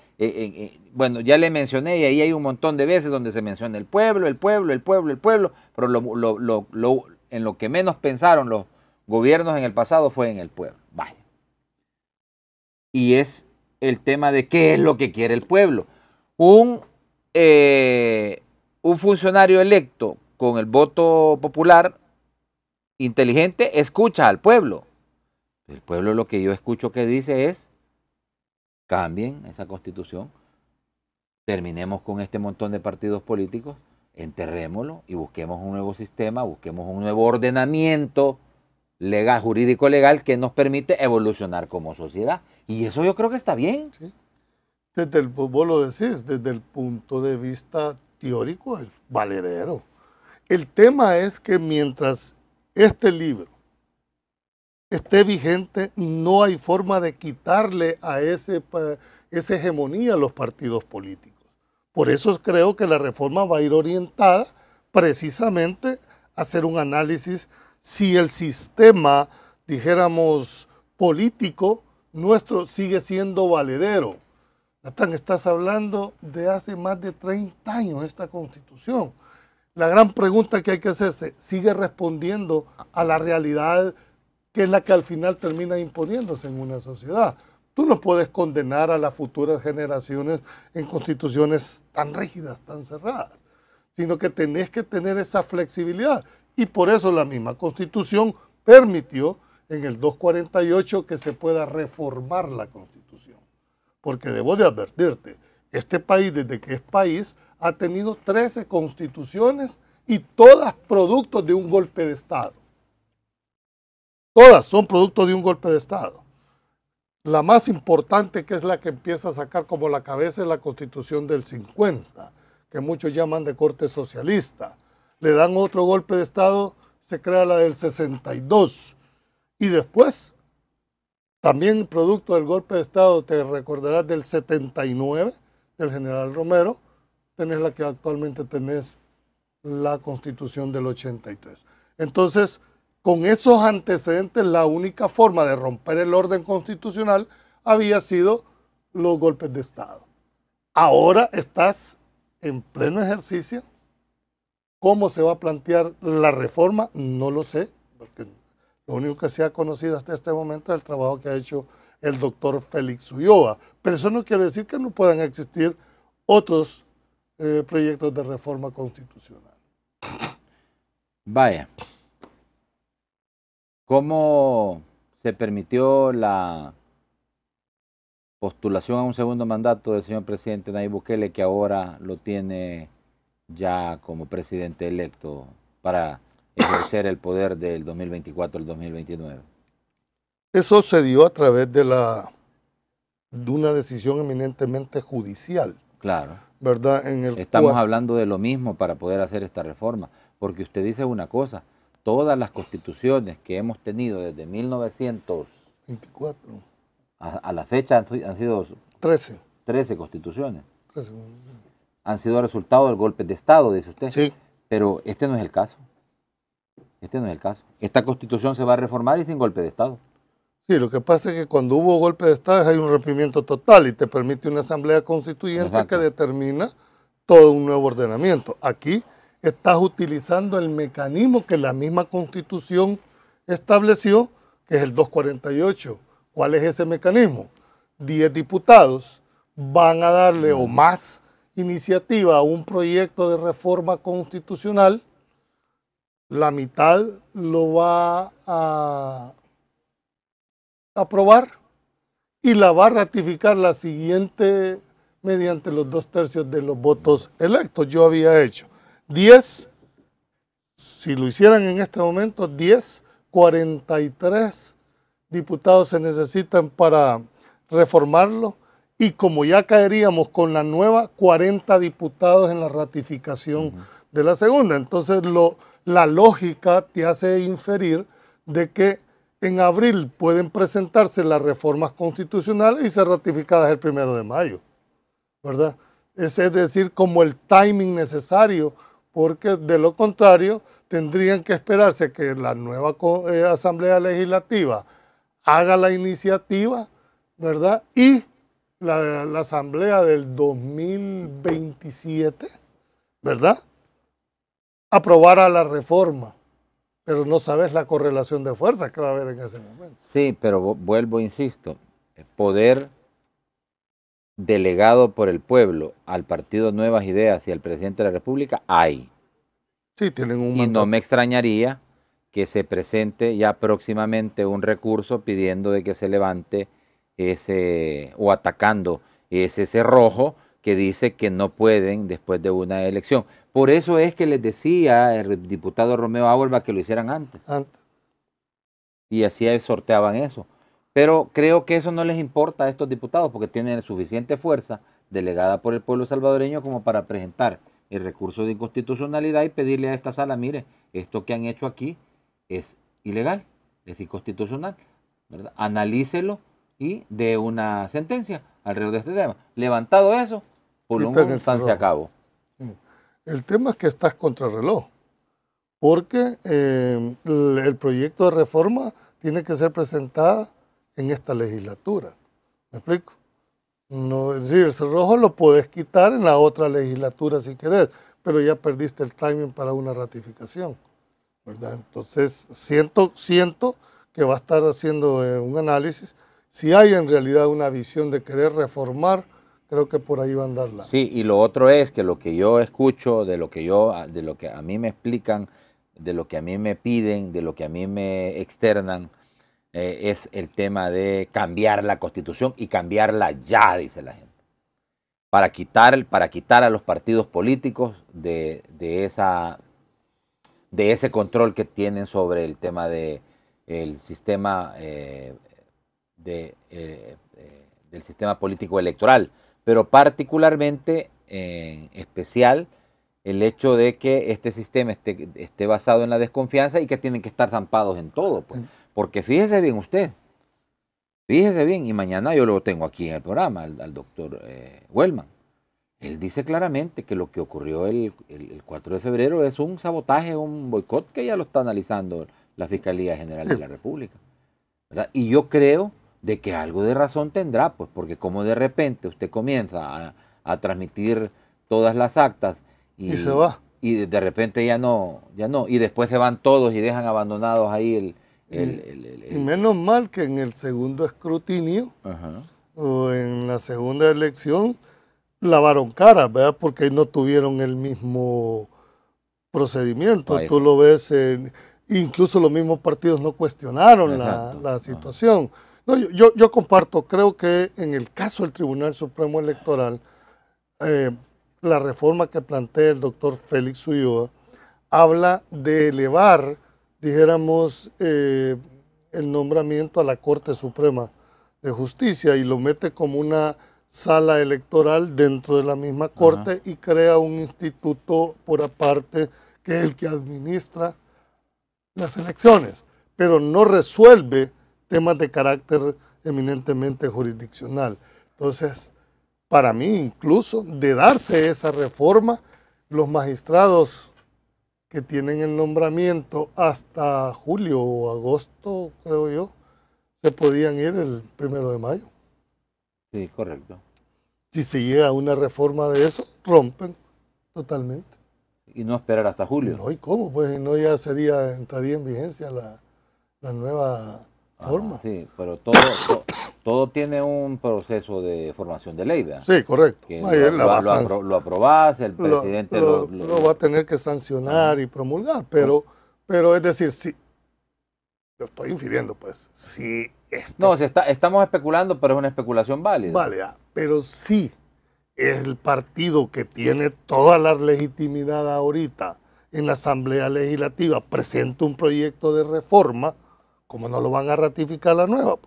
bueno, ya le mencioné y ahí hay un montón de veces donde se menciona el pueblo, el pueblo, el pueblo, el pueblo, pero en lo que menos pensaron los gobiernos en el pasado fue en el pueblo. Vaya. Y es el tema de qué es lo que quiere el pueblo. Un, eh, un funcionario electo con el voto popular inteligente escucha al pueblo. El pueblo lo que yo escucho que dice es, cambien esa constitución, terminemos con este montón de partidos políticos, enterrémoslo y busquemos un nuevo sistema, busquemos un nuevo ordenamiento legal, jurídico legal que nos permite evolucionar como sociedad. Y eso yo creo que está bien. Desde el, vos lo decís, desde el punto de vista teórico es valedero. El tema es que mientras este libro esté vigente, no hay forma de quitarle a ese, esa hegemonía a los partidos políticos. Por eso creo que la reforma va a ir orientada precisamente a hacer un análisis si el sistema, dijéramos, político nuestro sigue siendo valedero. Natán, estás hablando de hace más de 30 años esta constitución la gran pregunta que hay que hacerse, ¿sigue respondiendo a la realidad que es la que al final termina imponiéndose en una sociedad? Tú no puedes condenar a las futuras generaciones en constituciones tan rígidas, tan cerradas, sino que tenés que tener esa flexibilidad. Y por eso la misma constitución permitió en el 248 que se pueda reformar la constitución. Porque debo de advertirte, este país desde que es país ha tenido 13 constituciones y todas productos de un golpe de Estado. Todas son productos de un golpe de Estado. La más importante, que es la que empieza a sacar como la cabeza, es la constitución del 50, que muchos llaman de corte socialista. Le dan otro golpe de Estado, se crea la del 62. Y después, también producto del golpe de Estado, te recordarás del 79, del general Romero, tenés la que actualmente tenés la constitución del 83. Entonces, con esos antecedentes, la única forma de romper el orden constitucional había sido los golpes de Estado. Ahora estás en pleno ejercicio. ¿Cómo se va a plantear la reforma? No lo sé, porque lo único que se ha conocido hasta este momento es el trabajo que ha hecho el doctor Félix Ulloa. Pero eso no quiere decir que no puedan existir otros eh, proyectos de reforma constitucional. Vaya. ¿Cómo se permitió la postulación a un segundo mandato del señor presidente Nayib Bukele, que ahora lo tiene ya como presidente electo para ejercer el poder del 2024 al 2029? Eso se dio a través de, la, de una decisión eminentemente judicial. Claro. ¿Verdad? En el Estamos cual- hablando de lo mismo para poder hacer esta reforma, porque usted dice una cosa, todas las constituciones que hemos tenido desde 1900 24, a, a la fecha han, sido 13. 13 constituciones, 13. han sido resultado del golpe de Estado, dice usted. Sí, Pero este no es el caso. Este no es el caso. Esta constitución se va a reformar y sin golpe de Estado. Sí, lo que pasa es que cuando hubo golpe de Estado hay un rompimiento total y te permite una asamblea constituyente Exacto. que determina todo un nuevo ordenamiento. Aquí estás utilizando el mecanismo que la misma constitución estableció, que es el 248. ¿Cuál es ese mecanismo? 10 diputados van a darle o más iniciativa a un proyecto de reforma constitucional, la mitad lo va a aprobar y la va a ratificar la siguiente mediante los dos tercios de los votos electos. Yo había hecho 10, si lo hicieran en este momento, 10, 43 diputados se necesitan para reformarlo y como ya caeríamos con la nueva, 40 diputados en la ratificación de la segunda. Entonces lo, la lógica te hace inferir de que en abril pueden presentarse las reformas constitucionales y ser ratificadas el primero de mayo. ¿Verdad? Es decir, como el timing necesario, porque de lo contrario tendrían que esperarse que la nueva eh, Asamblea Legislativa haga la iniciativa, ¿verdad? Y la, la Asamblea del 2027, ¿verdad? Aprobara la reforma, pero no sabes la correlación de fuerzas que va a haber en ese momento. Sí, pero vu- vuelvo, insisto, eh, poder delegado por el pueblo al partido Nuevas Ideas y al presidente de la República hay. Sí, tienen un Y no mandato. me extrañaría que se presente ya próximamente un recurso pidiendo de que se levante ese o atacando ese cerrojo que dice que no pueden después de una elección. Por eso es que les decía el diputado Romeo Auerbach que lo hicieran antes Antes. y así sorteaban eso. Pero creo que eso no les importa a estos diputados porque tienen suficiente fuerza delegada por el pueblo salvadoreño como para presentar el recurso de inconstitucionalidad y pedirle a esta sala, mire, esto que han hecho aquí es ilegal, es inconstitucional, ¿verdad? Analícelo y dé una sentencia alrededor de este tema. Levantado eso, el tan se acabó. El tema es que estás contra reloj, porque eh, el, el proyecto de reforma tiene que ser presentada en esta legislatura. ¿Me explico? No, es decir, el cerrojo lo puedes quitar en la otra legislatura si querés, pero ya perdiste el timing para una ratificación. ¿verdad? Entonces, siento, siento que va a estar haciendo eh, un análisis. Si hay en realidad una visión de querer reformar, creo que por ahí va a andar la... Sí, y lo otro es que lo que yo escucho, de lo que yo, de lo que a mí me explican, de lo que a mí me piden, de lo que a mí me externan, eh, es el tema de cambiar la constitución y cambiarla ya, dice la gente. Para quitar, para quitar a los partidos políticos de, de esa, de ese control que tienen sobre el tema de el sistema de, eh, eh, del sistema político electoral, pero particularmente en especial el hecho de que este sistema esté, esté basado en la desconfianza y que tienen que estar zampados en todo. pues. Porque fíjese bien usted, fíjese bien, y mañana yo lo tengo aquí en el programa, al, al doctor eh, Wellman. Él dice claramente que lo que ocurrió el, el- el 4 de febrero es un sabotaje, un boicot que ya lo está analizando la Fiscalía General de la República. ¿verdad? Y yo creo de que algo de razón tendrá, pues porque como de repente usted comienza a, a transmitir todas las actas y, Y se va. y de- repente ya no, ya no, y después se van todos y dejan abandonados ahí el... el- Y- el- el- Y el- menos mal que en el segundo escrutinio Ajá. o en la segunda elección lavaron caras, ¿verdad? Porque no tuvieron el mismo procedimiento. Tú lo ves en, Incluso los mismos partidos no cuestionaron la, situación. No, yo, yo, comparto, creo que en el caso del Tribunal Supremo Electoral, eh, la reforma que plantea el doctor Félix Ulloa habla de elevar, dijéramos, eh, el nombramiento a la Corte Suprema de Justicia y lo mete como una sala electoral dentro de la misma Corte y crea un instituto por aparte que es el que administra las elecciones, pero no resuelve temas de carácter eminentemente jurisdiccional. Entonces, para mí incluso, de darse esa reforma, los magistrados que tienen el nombramiento hasta julio o agosto, creo yo, se podían ir el primero de mayo. Sí, correcto. Si se llega a una reforma de eso, rompen totalmente. Y no esperar hasta julio. No, ¿y cómo? Pues no ya sería, entraría en vigencia la, nueva forma. Sí, pero todo, todo, tiene un proceso de formación de ley, ¿verdad? Sí, correcto. lo, lo, aprobás, el presidente lo, va a tener que sancionar y promulgar, pero, pero es decir, si, yo estoy infiriendo, pues, si no, se está, estamos especulando, pero es una especulación válida. Vale, pero sí es el partido que tiene toda la legitimidad ahorita en la Asamblea Legislativa, presenta un proyecto de reforma, como no lo van a ratificar la nueva,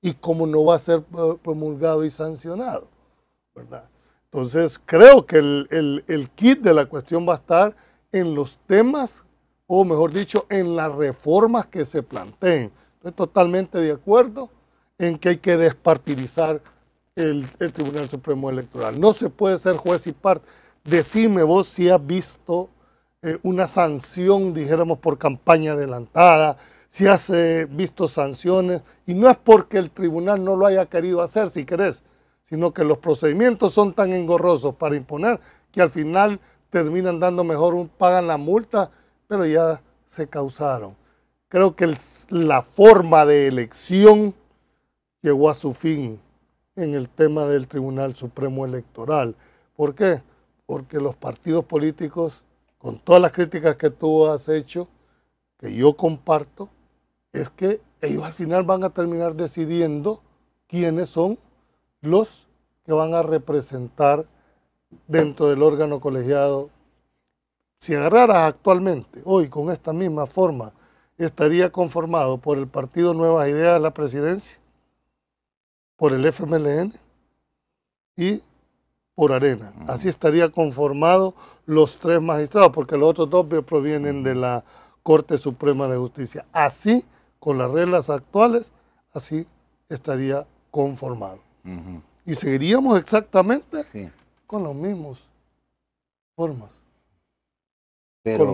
y cómo no va a ser eh, promulgado y sancionado, ¿verdad? Entonces, creo que el, el kit de la cuestión va a estar en los temas, o mejor dicho, en las reformas que se planteen Estoy totalmente de acuerdo en que hay que despartidizar el, Tribunal Supremo Electoral. No se puede ser juez y parte. Decime vos si has visto eh, una sanción, dijéramos, por campaña adelantada, si has eh, visto sanciones, y no es porque el tribunal no lo haya querido hacer, si querés, sino que los procedimientos son tan engorrosos para imponer que al final terminan dando mejor, pagan la multa, pero ya se causaron creo que la forma de elección llegó a su fin en el tema del Tribunal Supremo Electoral. ¿Por qué? Porque los partidos políticos, con todas las críticas que tú has hecho, que yo comparto, es que ellos al final van a terminar decidiendo quiénes son los que van a representar dentro del órgano colegiado. Si agarraras actualmente, hoy con esta misma forma, estaría conformado por el Partido Nuevas Ideas de la presidencia, por el FMLN y por Arena. Así estaría conformado los tres magistrados, porque los otros dos provienen de la Corte Suprema de Justicia. Así, con las reglas actuales, así estaría conformado. Y seguiríamos exactamente con los mismos formas. Pero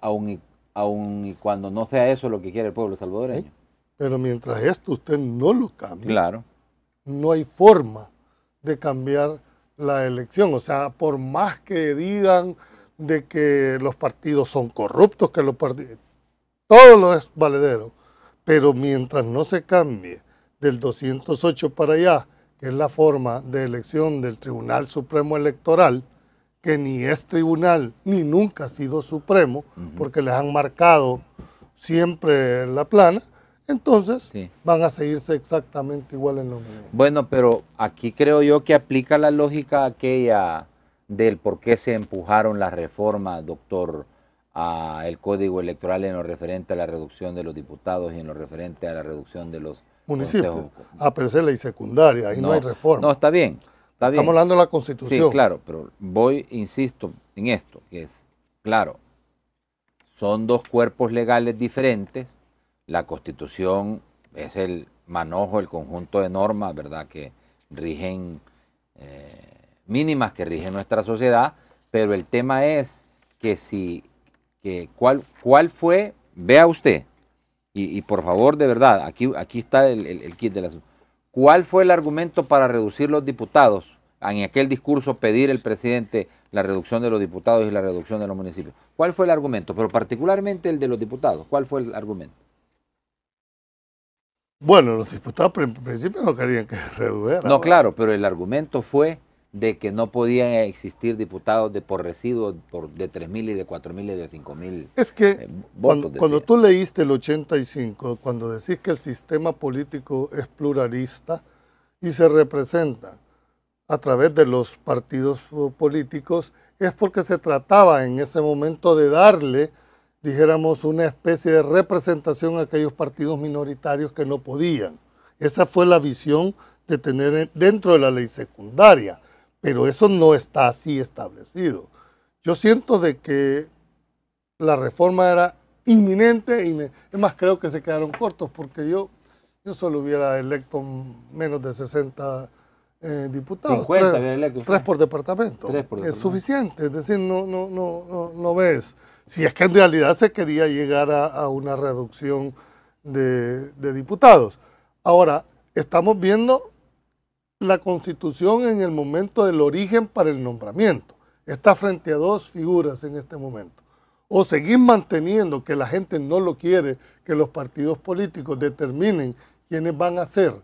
aún, aun y cuando no sea eso lo que quiere el pueblo salvadoreño. Pero mientras esto usted no lo cambie, claro. no hay forma de cambiar la elección. O sea, por más que digan de que los partidos son corruptos, que los partidos... Todo lo es valedero. Pero mientras no se cambie del 208 para allá, que es la forma de elección del Tribunal Supremo Electoral, que ni es tribunal ni nunca ha sido supremo, porque les han marcado siempre la plana, entonces van a seguirse exactamente igual en lo mismo. Bueno, pero aquí creo yo que aplica la lógica aquella del por qué se empujaron las reformas, doctor, al código electoral en lo referente a la reducción de los diputados y en lo referente a la reducción de los municipios. Es ley secundaria, ahí no hay reforma. No, está bien. Estamos hablando de la Constitución. Sí, claro, pero voy, insisto, en esto, que es, claro, son dos cuerpos legales diferentes. La Constitución es el manojo, el conjunto de normas, ¿verdad?, que rigen, eh, mínimas que rigen nuestra sociedad, pero el tema es que si, que cuál, cuál fue, vea usted, y, por favor, de verdad, aquí, aquí está el, el kit del asunto ¿Cuál fue el argumento para reducir los diputados? En aquel discurso pedir el presidente la reducción de los diputados y la reducción de los municipios. ¿Cuál fue el argumento? Pero particularmente el de los diputados. ¿Cuál fue el argumento? Bueno, los diputados en principio no querían que redujera. No, claro, pero el argumento fue de que no podían existir diputados de por residuos por, de 3.000 y de 4.000 y de 5.000 Es que eh, cuando, cuando tú leíste el 85, cuando decís que el sistema político es pluralista y se representa a través de los partidos políticos, es porque se trataba en ese momento de darle, dijéramos, una especie de representación a aquellos partidos minoritarios que no podían. Esa fue la visión de tener en- dentro de la ley secundaria, pero eso no está así establecido. Yo siento de que la reforma era inminente y me- es más creo que se quedaron cortos porque yo yo solo hubiera electo menos de 60 eh, diputados 50 tres, electo tres por departamento Tres por es departamento. suficiente es decir no no no no, no ves si es que en realidad se quería llegar a, a una reducción de, de diputados ahora estamos viendo la constitución en el momento del origen para el nombramiento. Está frente a dos figuras en este momento. O seguir manteniendo que la gente no lo quiere, que los partidos políticos determinen quiénes van a ser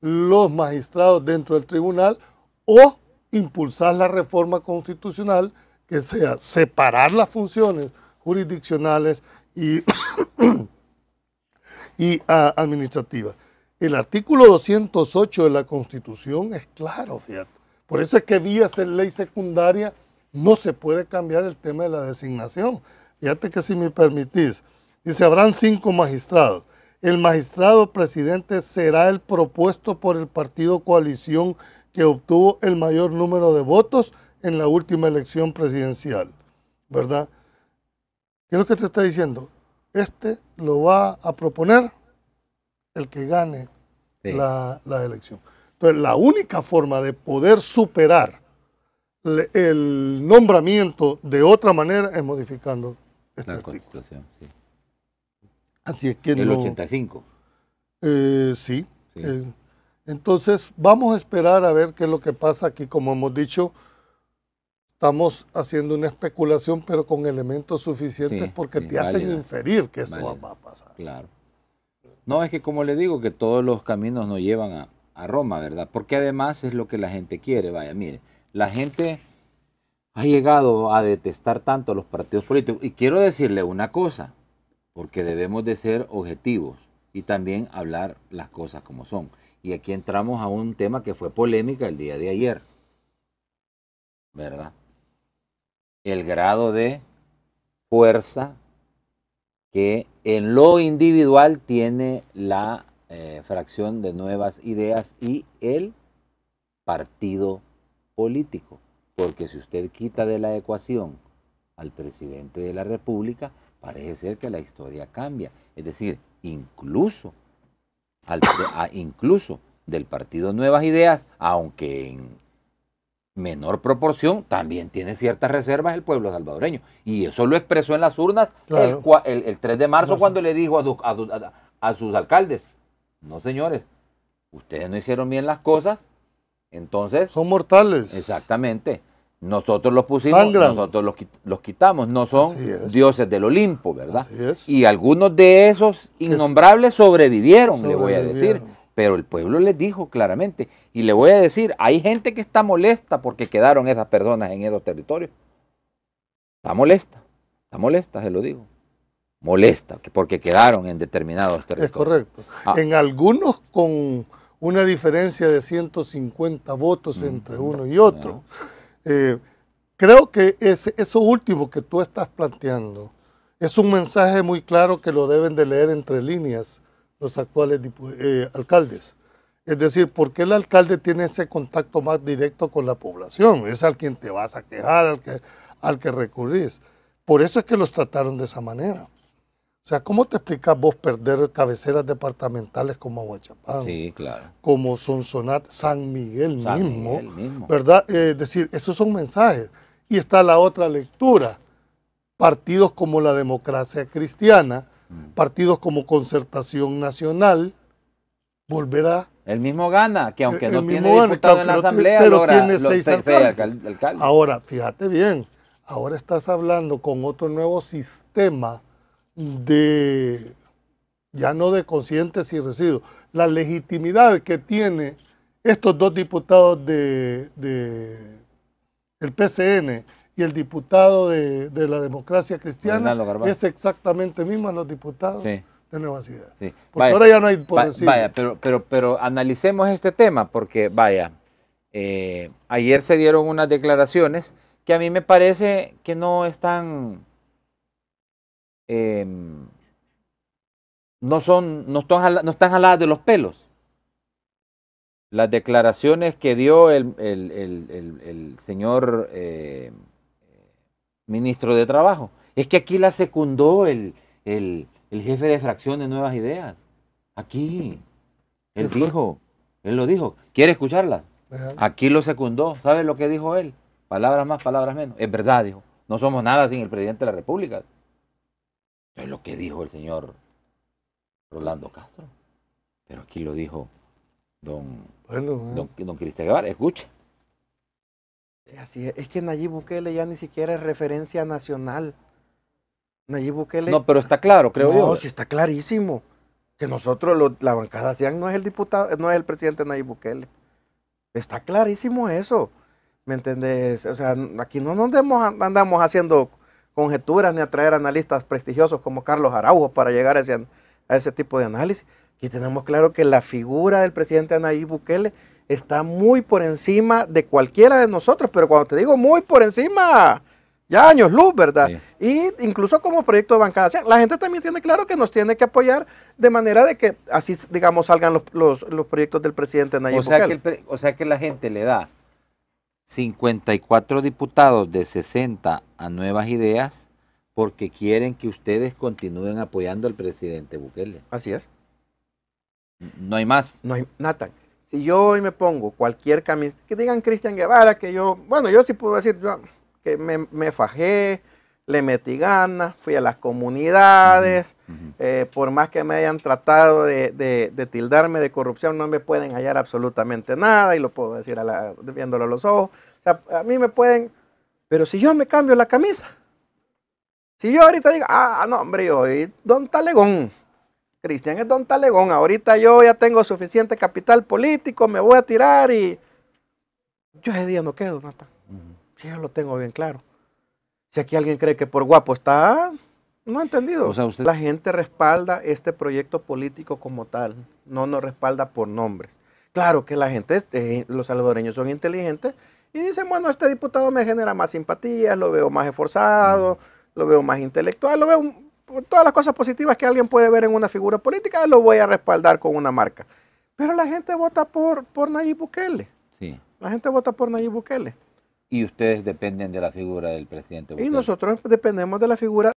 los magistrados dentro del tribunal, o impulsar la reforma constitucional que sea separar las funciones jurisdiccionales y y ah, administrativa. El artículo 208 de la Constitución es claro, fíjate. Por eso es que vía ser ley secundaria no se puede cambiar el tema de la designación. Fíjate que si me permitís, dice, habrán cinco magistrados. El magistrado presidente será el propuesto por el partido coalición que obtuvo el mayor número de votos en la última elección presidencial, ¿verdad? ¿Qué es lo que te está diciendo? Este lo va a proponer el que gane Sí. la, la elección. Entonces, la única forma de poder superar le- el nombramiento de otra manera es modificando este La artículo. constitución, sí. Así es que El no- 85. eh, sí. Sí. eh, entonces, vamos a esperar a ver qué es lo que pasa aquí. Como hemos dicho, estamos haciendo una especulación, pero con elementos suficientes Sí, porque sí, te hacen inferir que esto va a pasar. Claro. No, es que como le digo, que todos los caminos nos llevan a, Roma, ¿verdad? Porque además es lo que la gente quiere, vaya, mire, la gente ha llegado a detestar tanto a los partidos políticos. Y quiero decirle una cosa, porque debemos de ser objetivos y también hablar las cosas como son. Y aquí entramos a un tema que fue polémica el día de ayer, ¿verdad? El grado de fuerza que en lo individual tiene la eh, fracción de nuevas ideas y el partido político. Porque si usted quita de la ecuación al presidente de la República, parece ser que la historia cambia. Es decir, incluso, incluso del partido Nuevas Ideas, aunque en menor proporción, también tiene ciertas reservas el pueblo salvadoreño. Y eso lo expresó en las urnas el, Claro. el- el 3 de marzo cuando le dijo a, su- a a- a sus alcaldes, no señores, ustedes no hicieron bien las cosas, entonces, Son mortales. exactamente, nosotros los pusimos, Sangran. nosotros los, los quitamos, no son dioses del Olimpo, ¿verdad? Y algunos de esos innombrables sobrevivieron, le voy a decir. Pero el pueblo les dijo claramente. Y le voy a decir, hay gente que está molesta porque quedaron esas personas en esos territorios. Está molesta, está molesta, se lo digo. Molesta, que- porque quedaron en determinados Es territorios. correcto. Ah. En algunos con una diferencia de 150 votos Mm, entre uno y otro. Eh, creo que ese, eso último que tú estás planteando es un mensaje muy claro que lo deben de leer entre líneas los actuales eh, alcaldes. Es decir, porque el alcalde tiene ese contacto más directo con la población, es al quien te vas a quejar, al que, al que recurrís. Por eso es que los trataron de esa manera. O sea, ¿cómo te explicas vos perder cabeceras departamentales como Aguachapán, Sí, claro. como Sonsonate, San Miguel San mismo? Miguel mismo. ¿Verdad? Eh, Es decir, esos son mensajes. Y está la otra lectura. Partidos como la democracia cristiana. Partidos como Concertación Nacional, volverá. El mismo gana, que aunque El no tiene diputado en la asamblea, pero logra tiene seis seis alcaldes. alcal- alcaldes. Ahora, fíjate bien, ahora estás hablando con otro nuevo sistema de, ya no de conscientes y residuos, la legitimidad que tiene estos dos diputados de, de el PCN y el diputado de, de la democracia cristiana es exactamente mismo a los diputados Sí. de Nuevas Ideas. Sí. Porque Vaya, ahora ya no hay por va- decir. vaya, pero, pero, pero analicemos este tema, porque vaya, eh, ayer se dieron unas declaraciones que a mí me parece que no están, em, no son, no están, jala- no están jaladas de los pelos. Las declaraciones que dio el, el- el- el- el señor eh, ministro de Trabajo. Es que aquí la secundó el, el- el jefe de fracción de Nuevas Ideas. Aquí. Él dijo, él lo dijo. ¿Quiere escucharla? Aquí lo secundó. ¿Sabe lo que dijo él? Palabras más, palabras menos. Es verdad, dijo. No somos nada sin el presidente de la República. Es lo que dijo el señor Rolando Castro. Pero aquí lo dijo don, Bueno, don, don Cristian Guevara. Escuche. Sí, así es. Es que Nayib Bukele ya ni siquiera es referencia nacional. Nayib Bukele. No, pero está claro, creo no, yo. sí está clarísimo. Que nosotros, lo- la bancada CIAN no es el diputado, no es el presidente Nayib Bukele. Está clarísimo eso. ¿Me entendés? O sea, aquí no nos andamos haciendo conjeturas ni a traer analistas prestigiosos como Carlos Araujo para llegar a ese, an- a ese tipo de análisis. Aquí tenemos claro que la figura del presidente Nayib Bukele está muy por encima de cualquiera de nosotros, pero cuando te digo muy por encima, ya años luz, ¿verdad? Sí. Y incluso como proyecto de bancada, CIAN, la gente también tiene claro que nos tiene que apoyar de manera de que así, digamos, salgan los, los- los proyectos del presidente Nayib O sea, que Bukele. el pre- o sea que la gente le da 54 diputados de 60 a nuevas ideas porque quieren que ustedes continúen apoyando al presidente Bukele. Así es. No hay más. No hay, Nathan, si yo hoy me pongo cualquier camisa, que digan Cristian Guevara, que yo, bueno, yo sí puedo decir yo, que me, me fajé, le metí ganas, fui a las comunidades, eh, por más que me hayan tratado de, de- de tildarme de corrupción, no me pueden hallar absolutamente nada, y lo puedo decir a la- viéndolo a los ojos. O sea, a mí me pueden, pero si yo me cambio la camisa, si yo ahorita digo, ah, no, hombre, yo soy Don Talegón, Cristian es Don Talegón, ahorita yo ya tengo suficiente capital político, me voy a tirar y yo ese día no quedo, Nathan. Ujú. Si yo lo tengo bien claro. Si aquí alguien cree que por guapo está, no ha entendido. O sea, usted- La gente respalda este proyecto político como tal, no nos respalda por nombres. Claro que la gente, eh, los salvadoreños son inteligentes y dicen, bueno, este diputado me genera más simpatía, lo veo más esforzado, lo veo más intelectual, lo veo todas las cosas positivas que alguien puede ver en una figura política, lo voy a respaldar con una marca. Pero la gente vota por, por Nayib Bukele. Sí. La gente vota por Nayib Bukele. Y ustedes dependen de la figura del presidente Bukele. Y nosotros dependemos de la figura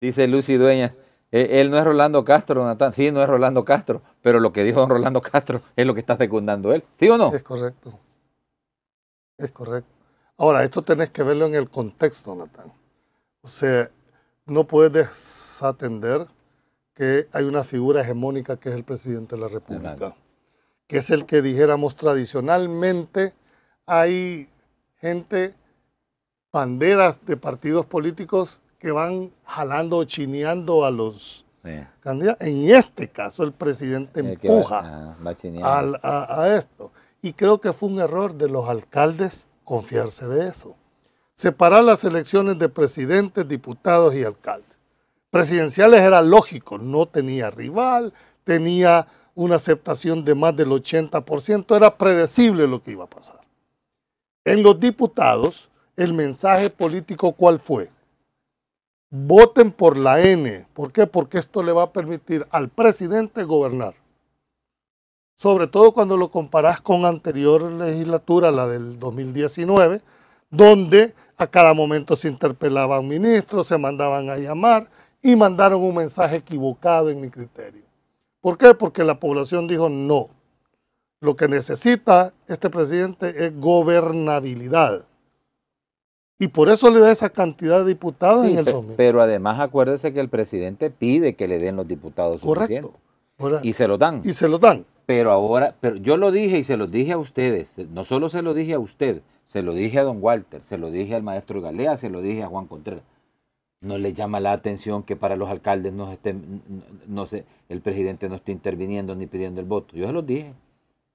Dice Lucy Dueñas, "Eh, él no es Rolando Castro, Natán. Sí, no es Rolando Castro, pero lo que dijo don Rolando Castro es lo que está fecundando él. ¿Sí o no? Es correcto. Es correcto. Ahora, esto tenés que verlo en el contexto, Natán. O sea, no puedes desatender que hay una figura hegemónica que es el presidente de la República, Exacto. que es el que dijéramos tradicionalmente hay gente, banderas de partidos políticos que van jalando o chineando a los Sí. candidatos. En este caso, el presidente El que va- empuja ah, va a esto. Y creo que fue un error de los alcaldes confiarse de eso. Separar las elecciones de presidentes, diputados y alcaldes. Presidenciales era lógico, no tenía rival, tenía una aceptación de más del 80%, era predecible lo que iba a pasar. En los diputados, el mensaje político cuál fue? Voten por la N. ¿Por qué? Porque esto le va a permitir al presidente gobernar sobre todo cuando lo comparás con anterior legislatura, la del 2019, donde a cada momento se interpelaban ministros, se mandaban a llamar y mandaron un mensaje equivocado en mi criterio. ¿Por qué? Porque la población dijo no. Lo que necesita este presidente es gobernabilidad. Y por eso le da esa cantidad de diputados Sí, en el pe- 2000. pero además acuérdese que el presidente pide que le den los diputados Correcto. suficientes. ¿verdad? Y se lo dan. Y se lo dan. Pero ahora, pero yo lo dije y se lo dije a ustedes, no solo se lo dije a usted, se lo dije a don Walter, se lo dije al maestro Galea, se lo dije a Juan Contreras. no les llama la atención que para los alcaldes no esté, no sé, el presidente no esté interviniendo ni pidiendo el voto. Yo se los dije.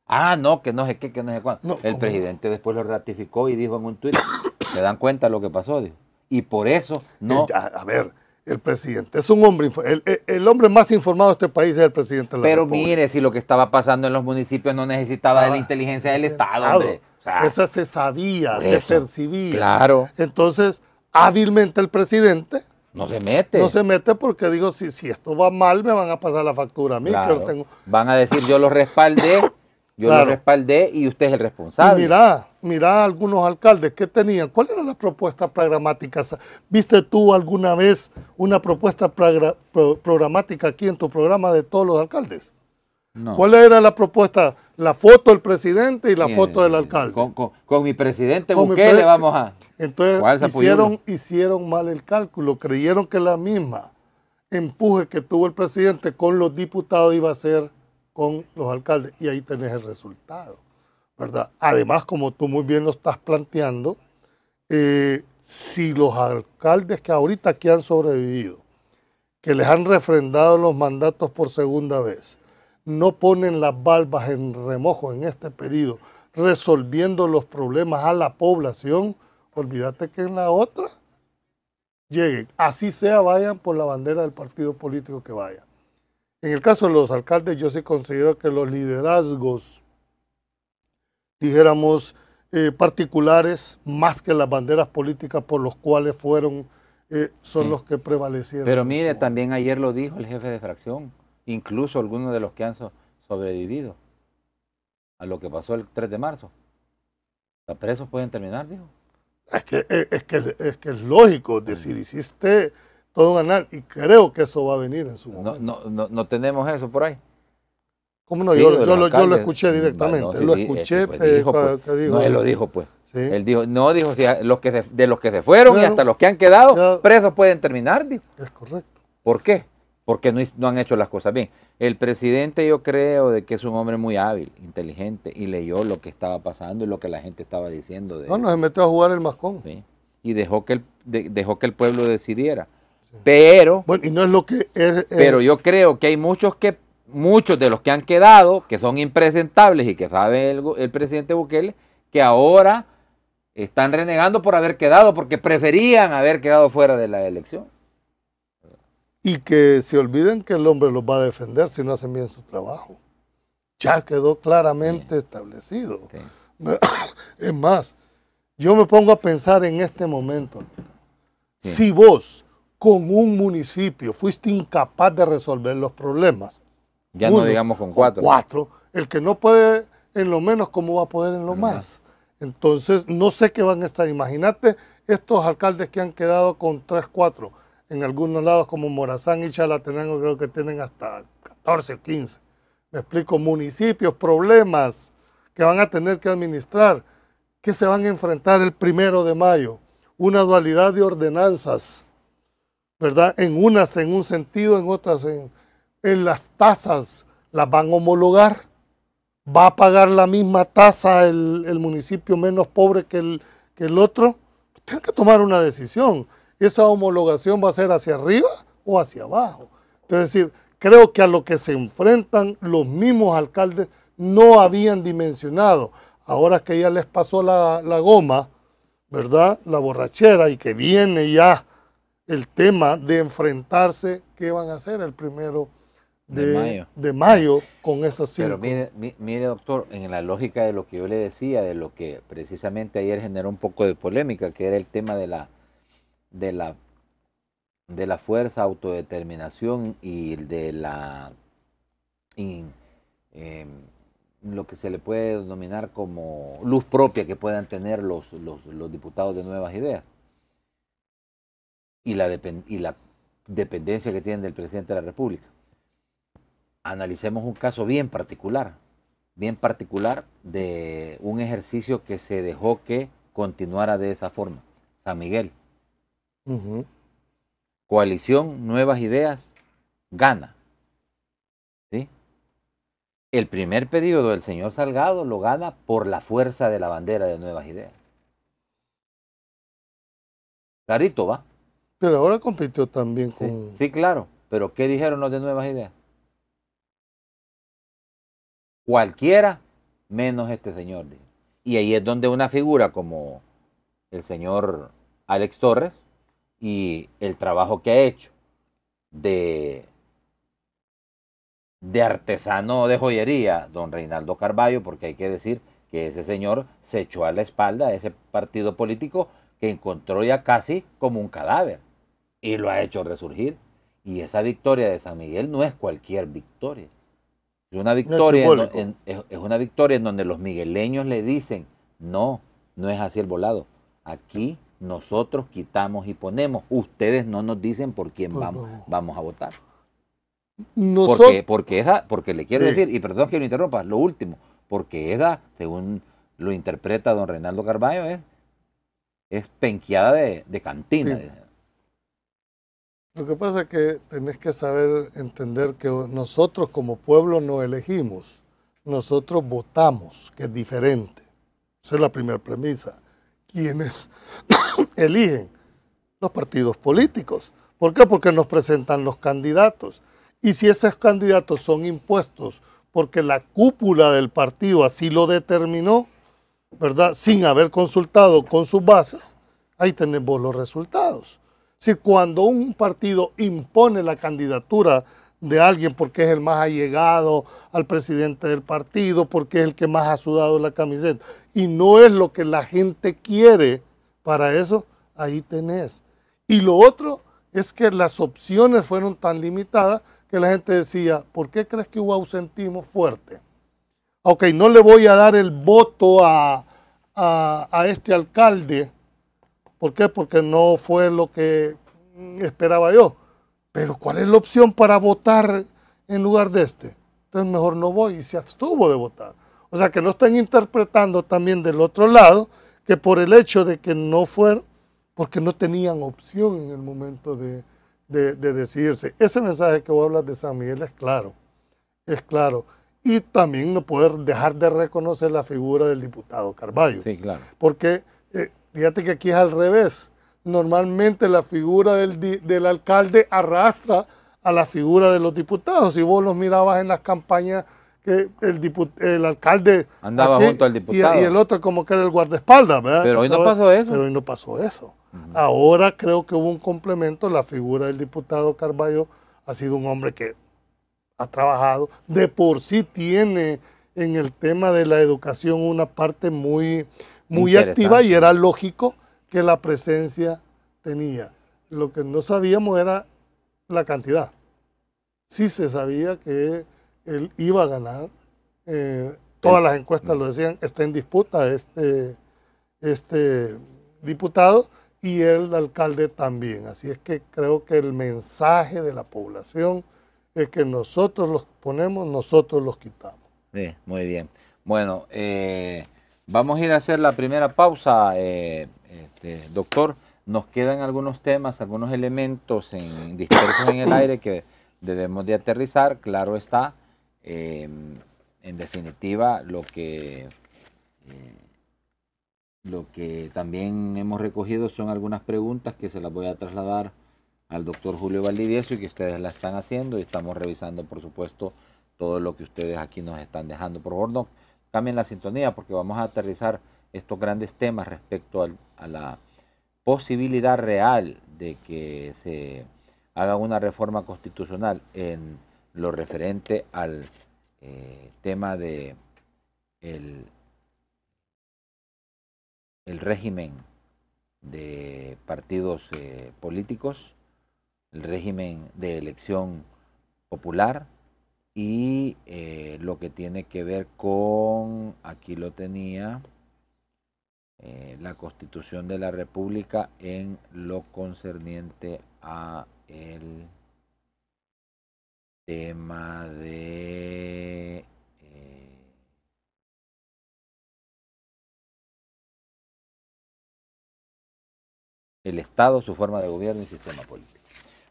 Ah, no, que no sé qué, que no sé cuándo. No, el ¿cómo presidente después lo ratificó y dijo en un tuit, ¿se dan cuenta de lo que pasó? Dijo. Y por eso no... Eh, a ver, el presidente es un hombre, el, el- hombre más informado de este país es el presidente de la Pero República. mire, si lo que estaba pasando en los municipios no necesitaba de la inteligencia del Estado, hombre. O sea, Eso se sabía, se percibía. Claro, Entonces, hábilmente el presidente no se mete. no se mete porque digo, si, si esto va mal, me van a pasar la factura a mí, Claro. que lo tengo. Van a decir, yo lo respaldé, yo Claro. lo respaldé y usted es el Y responsable. mira, mira algunos alcaldes que tenían. ¿Cuál era la propuesta programática? ¿Viste tú alguna vez una propuesta progra- pro- programática aquí en tu programa de todos los alcaldes? No. ¿Cuál era la propuesta? La foto del presidente y la foto del alcalde. Con, con- con mi presidente Con mi Bukele pre- vamos a... Entonces hicieron, hicieron mal el cálculo, creyeron que la misma empuje que tuvo el presidente con los diputados iba a ser con los alcaldes y ahí tenés el resultado, ¿verdad? Además, como tú muy bien lo estás planteando, eh, si los alcaldes que ahorita aquí han sobrevivido, que les han refrendado los mandatos por segunda vez, no ponen las balbas en remojo en este periodo, resolviendo los problemas a la población, olvídate que en la otra lleguen. Así sea, vayan por la bandera del partido político que vayan. En el caso de los alcaldes, yo sí considero que los liderazgos, dijéramos, eh, particulares, más que las banderas políticas por los cuales fueron, eh, son Sí. los que prevalecieron. Pero mire, también ayer lo dijo el jefe de fracción, incluso algunos de los que han so- sobrevivido a lo que pasó el 3 de marzo. Los presos pueden terminar, dijo. Es que, es, es que, es que es lógico decir, hiciste todo ganar y creo que eso va a venir en su No, momento. no, no, no tenemos eso por ahí. ¿Cómo no? Sí, yo, lo de yo los lo, yo lo alcaldes. escuché directamente. No, lo escuché. ese, pues, eh, dijo, pues. que dijo, No, él lo dijo, pues. Sí. Él dijo, no, dijo, si los que se- de los que se fueron y hasta los que han quedado, Ya. presos pueden terminar, dijo. Es correcto. ¿Por qué? Porque no, no han hecho las cosas bien. El presidente yo creo de que es un hombre muy hábil, inteligente, y leyó lo que estaba pasando y lo que la gente estaba diciendo de No, él, no se metió a jugar el mascón. ¿sí? Y dejó que, el, de- dejó que el pueblo decidiera. Pero, Bueno, y no es lo que es. eh, pero yo creo que hay muchos que, muchos de los que han quedado, que son impresentables y que sabe el, presidente Bukele, que ahora están renegando por haber quedado, porque preferían haber quedado fuera de la elección. Y que se olviden que el hombre los va a defender si no hacen bien su trabajo. Ya quedó claramente establecido. Es más, yo me pongo a pensar en este momento. Sí. Si vos con un municipio fuiste incapaz de resolver los problemas, Ya Uno, no digamos con cuatro. cuatro, el que no puede en lo menos, ¿cómo va a poder en lo más? Entonces, no sé qué van a estar. Imagínate estos alcaldes que han quedado con tres, cuatro. En algunos lados como Morazán y Chalatenango creo que tienen hasta 14 o 15. Me explico, municipios, problemas que van a tener que administrar, que se van a enfrentar el primero de mayo. Una dualidad de ordenanzas, ¿verdad? En unas en un sentido, en otras en, en las tasas las van a homologar. ¿Va a pagar la misma tasa el, el municipio menos pobre que el, que el otro? Tienen que tomar una decisión. ¿Esa homologación va a ser hacia arriba o hacia abajo? Es decir, creo que a lo que se enfrentan los mismos alcaldes no habían dimensionado. Ahora que ya les pasó la, la goma, ¿verdad? La borrachera y que viene ya el tema de enfrentarse, ¿qué van a hacer el primero de, De mayo. de mayo con esas cinco? Pero mire, mi- mire, doctor, en la lógica de lo que yo le decía, de lo que precisamente ayer generó un poco de polémica, que era el tema de la de la de la fuerza, autodeterminación y de la y, em, lo que se le puede denominar como luz propia que puedan tener los, los, los diputados de nuevas ideas y la, depen- y la dependencia que tienen del presidente de la República analicemos un caso bien particular, bien particular de un ejercicio que se dejó que continuara de esa forma. San Miguel, coalición, nuevas ideas, gana. ¿Sí? El primer periodo del señor Salgado lo gana por la fuerza de la bandera de nuevas ideas. Clarito, ¿va? Pero ahora compitió también con... sí, claro. Pero ¿qué dijeron los de Nuevas Ideas? Cualquiera menos este señor. Y ahí es donde una figura como el señor Alex Torres y el trabajo que ha hecho de, de artesano de joyería, don Reinaldo Carballo, porque hay que decir que ese señor se echó a la espalda a ese partido político que encontró ya casi como un cadáver y lo ha hecho resurgir. Y esa victoria de San Miguel no es cualquier victoria. Es una victoria, en- en- es, es una victoria en donde los migueleños le dicen, no, no es así el volado. Aquí nosotros quitamos y ponemos. Ustedes no nos dicen por quién Por vamos, vamos a votar. Nosotros, Porque, porque, esa, porque le quiero Sí. decir, y perdón que lo interrumpa, lo último, porque esa, según lo interpreta don Reinaldo Carballo, es, es penqueada de, de cantina. Sí. Lo que pasa es que tenés que saber entender que nosotros como pueblo no elegimos, nosotros votamos, que es diferente. Esa es la primera premisa. ¿Quiénes eligen? Los partidos políticos. ¿Por qué? Porque nos presentan los candidatos. Y si esos candidatos son impuestos porque la cúpula del partido así lo determinó, ¿verdad? Sin haber consultado con sus bases, ahí tenemos los resultados. Si cuando un partido impone la candidatura de alguien porque es el más allegado al presidente del partido, porque es el que más ha sudado la camiseta, y no es lo que la gente quiere para eso, ahí tenés. Y lo otro es que las opciones fueron tan limitadas que la gente decía, ¿por qué crees que hubo ausentismo fuerte? Ok, no le voy a dar el voto a, a- a este alcalde. ¿Por qué? Porque no fue lo que esperaba yo. Pero ¿cuál es la opción para votar en lugar de este? Entonces mejor no voy y se abstuvo de votar. O sea que no están interpretando también del otro lado que por el hecho de que no fueron, porque no tenían opción en el momento de, de- de decidirse. Ese mensaje que vos hablas de San Miguel es claro, es claro. Y también no poder dejar de reconocer la figura del diputado Carballo. Sí, claro. Porque eh, fíjate que aquí es al revés. Normalmente la figura del, alcalde arrastra a la figura de los diputados. Si vos los mirabas en las campañas, que el, alcalde Andaba junto al diputado. Y, el otro como que era el guardaespaldas, ¿verdad? Pero hoy no pasó eso. Pero hoy no pasó eso. Ahora creo que hubo un complemento. La figura del diputado Carballo ha sido un hombre que ha trabajado, de por sí tiene en el tema de la educación una parte muy, muy activa y era lógico que la presencia tenía. Lo que no sabíamos era la cantidad. Sí se sabía que él iba a ganar. eh, todas las encuestas lo decían, está en disputa este, este diputado y el alcalde también. Así es que creo que el mensaje de la población es que nosotros los ponemos, nosotros los quitamos. Muy bien. Bueno, eh, vamos a ir a hacer la primera pausa, eh, este, doctor. Nos quedan algunos temas, algunos elementos en, dispersos en el aire que debemos de aterrizar. Claro está, eh, en definitiva, lo que, eh, lo que también hemos recogido son algunas preguntas que se las voy a trasladar al doctor Julio Valdivieso y que ustedes la están haciendo y estamos revisando, por supuesto, todo lo que ustedes aquí nos están dejando. Por favor, no cambien la sintonía porque vamos a aterrizar estos grandes temas respecto a la posibilidad real de que se haga una reforma constitucional en lo referente al eh, tema de el, el régimen de partidos eh, políticos, el régimen de elección popular y eh, lo que tiene que ver con, aquí lo tenía, eh, la constitución de la República en lo concerniente a el tema de... eh, el Estado, su forma de gobierno y sistema político.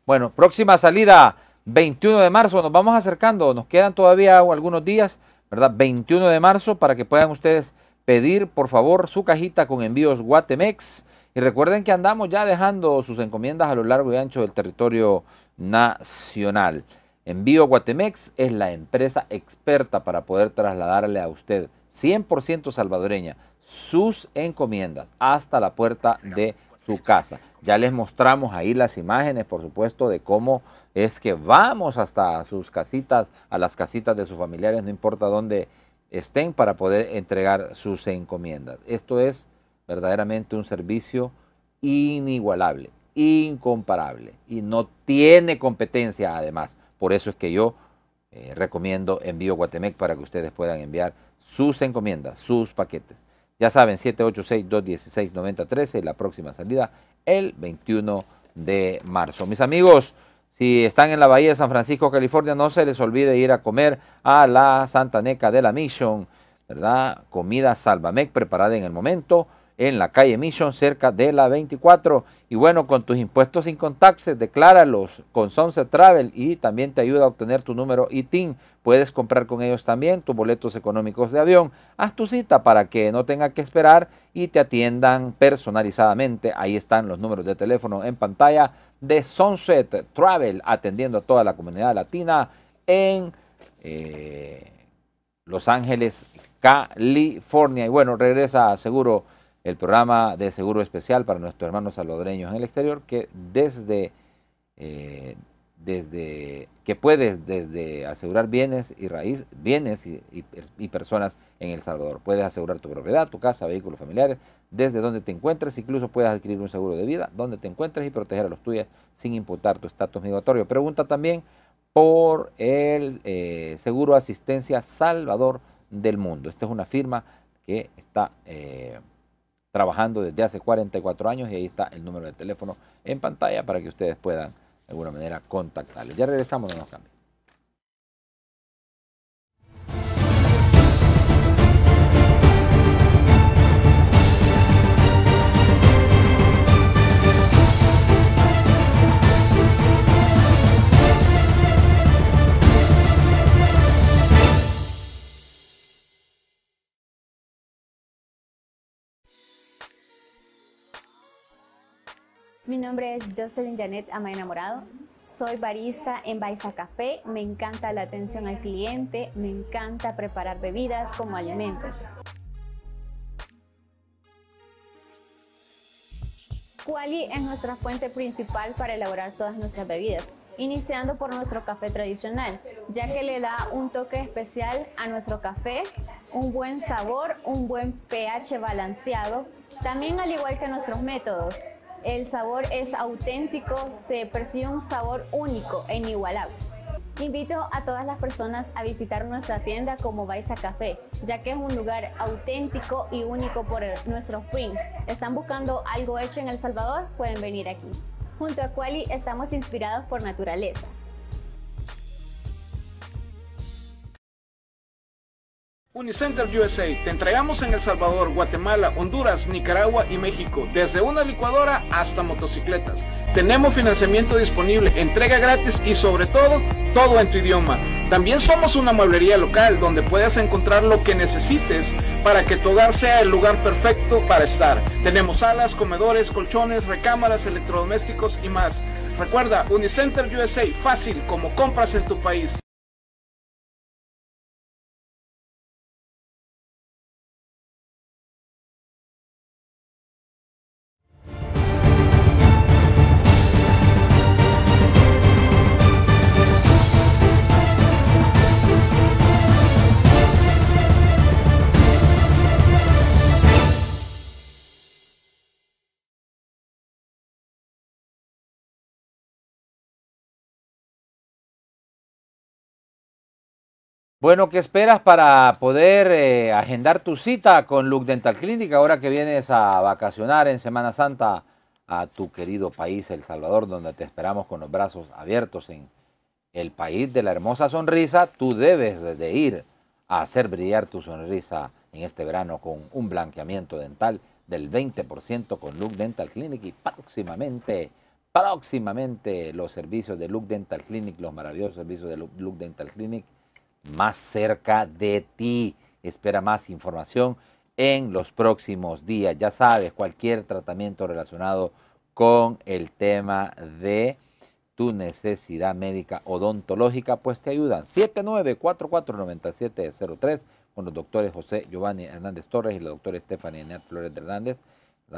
Bueno, próxima salida, 21 de marzo, nos vamos acercando, nos quedan todavía algunos días, ¿verdad? 21 de marzo para que puedan ustedes pedir, por favor, su cajita con envíos Guatemex Y recuerden que andamos ya dejando sus encomiendas a lo largo y ancho del territorio nacional. Envío Guatemex es la empresa experta para poder trasladarle a usted 100% salvadoreña sus encomiendas hasta la puerta de su casa. Ya les mostramos ahí las imágenes, por supuesto, de cómo es que vamos hasta sus casitas, a las casitas de sus familiares, no importa dónde estén, para poder entregar sus encomiendas. Esto es verdaderamente un servicio inigualable, incomparable y no tiene competencia además. Por eso es que yo eh, recomiendo Envío Guatemec para que ustedes puedan enviar sus encomiendas, sus paquetes. Ya saben, 786-216-9013 y la próxima salida el 21 de marzo. Mis amigos, si están en la Bahía de San Francisco, California, no se les olvide ir a comer a la Santa Neca de la Mission, ¿verdad? Comida Salvamec preparada en el momento en la calle Mission, cerca de la 24. Y bueno, con tus impuestos sin taxes, decláralos con Sunset Travel y también te ayuda a obtener tu número ITIN. Puedes comprar con ellos también tus boletos económicos de avión. Haz tu cita para que no tenga que esperar y te atiendan personalizadamente. Ahí están los números de teléfono en pantalla de Sunset Travel, atendiendo a toda la comunidad latina en eh, Los Ángeles, California. Y bueno, regresa seguro el programa de seguro especial para nuestros hermanos salvadoreños en el exterior que desde, eh, desde que puedes desde asegurar bienes y raíz, bienes y, personas en El Salvador. Puedes asegurar tu propiedad, tu casa, vehículos familiares, desde donde te encuentres, incluso puedes adquirir un seguro de vida donde te encuentres y proteger a los tuyos sin imputar tu estatus migratorio. Pregunta también por el eh, seguro asistencia Salvador del Mundo. Esta es una firma que está eh, trabajando desde hace 44 años y ahí está el número de teléfono en pantalla para que ustedes puedan de alguna manera contactarle. Ya regresamos, no nos cambien. Mi nombre es Jocelyn Janet Ama Enamorado. Soy barista en Baiza Café. Me encanta la atención al cliente. Me encanta preparar bebidas como alimentos. Quali es nuestra fuente principal para elaborar todas nuestras bebidas, iniciando por nuestro café tradicional, ya que le da un toque especial a nuestro café, un buen sabor, un buen pH balanceado, también al igual que nuestros métodos, el sabor es auténtico, se percibe un sabor único e inigualable. Invito a todas las personas a visitar nuestra tienda como Baiza Café, ya que es un lugar auténtico y único por nuestro print. ¿Están buscando algo hecho en El Salvador? Pueden venir aquí. Junto a Quali estamos inspirados por naturaleza. Unicenter USA, te entregamos en El Salvador, Guatemala, Honduras, Nicaragua y México, desde una licuadora hasta motocicletas. Tenemos financiamiento disponible, entrega gratis y sobre todo, todo en tu idioma. También somos una mueblería local donde puedes encontrar lo que necesites para que tu hogar sea el lugar perfecto para estar. Tenemos salas, comedores, colchones, recámaras, electrodomésticos y más. Recuerda, Unicenter USA, fácil como compras en tu país. Bueno, ¿qué esperas para poder eh, agendar tu cita con Luke Dental Clinic ahora que vienes a vacacionar en Semana Santa a tu querido país, El Salvador, donde te esperamos con los brazos abiertos en el país de la hermosa sonrisa? Tú debes de ir a hacer brillar tu sonrisa en este verano con un blanqueamiento dental del 20% con Luke Dental Clinic y próximamente, próximamente los servicios de Luke Dental Clinic, los maravillosos servicios de Luke Dental Clinic más cerca de ti. Espera más información en los próximos días. Ya sabes, cualquier tratamiento relacionado con el tema de tu necesidad médica odontológica, pues te ayudan. 79449703 con los doctores José Giovanni Hernández Torres y la doctora Stephanie Net Flores Hernández.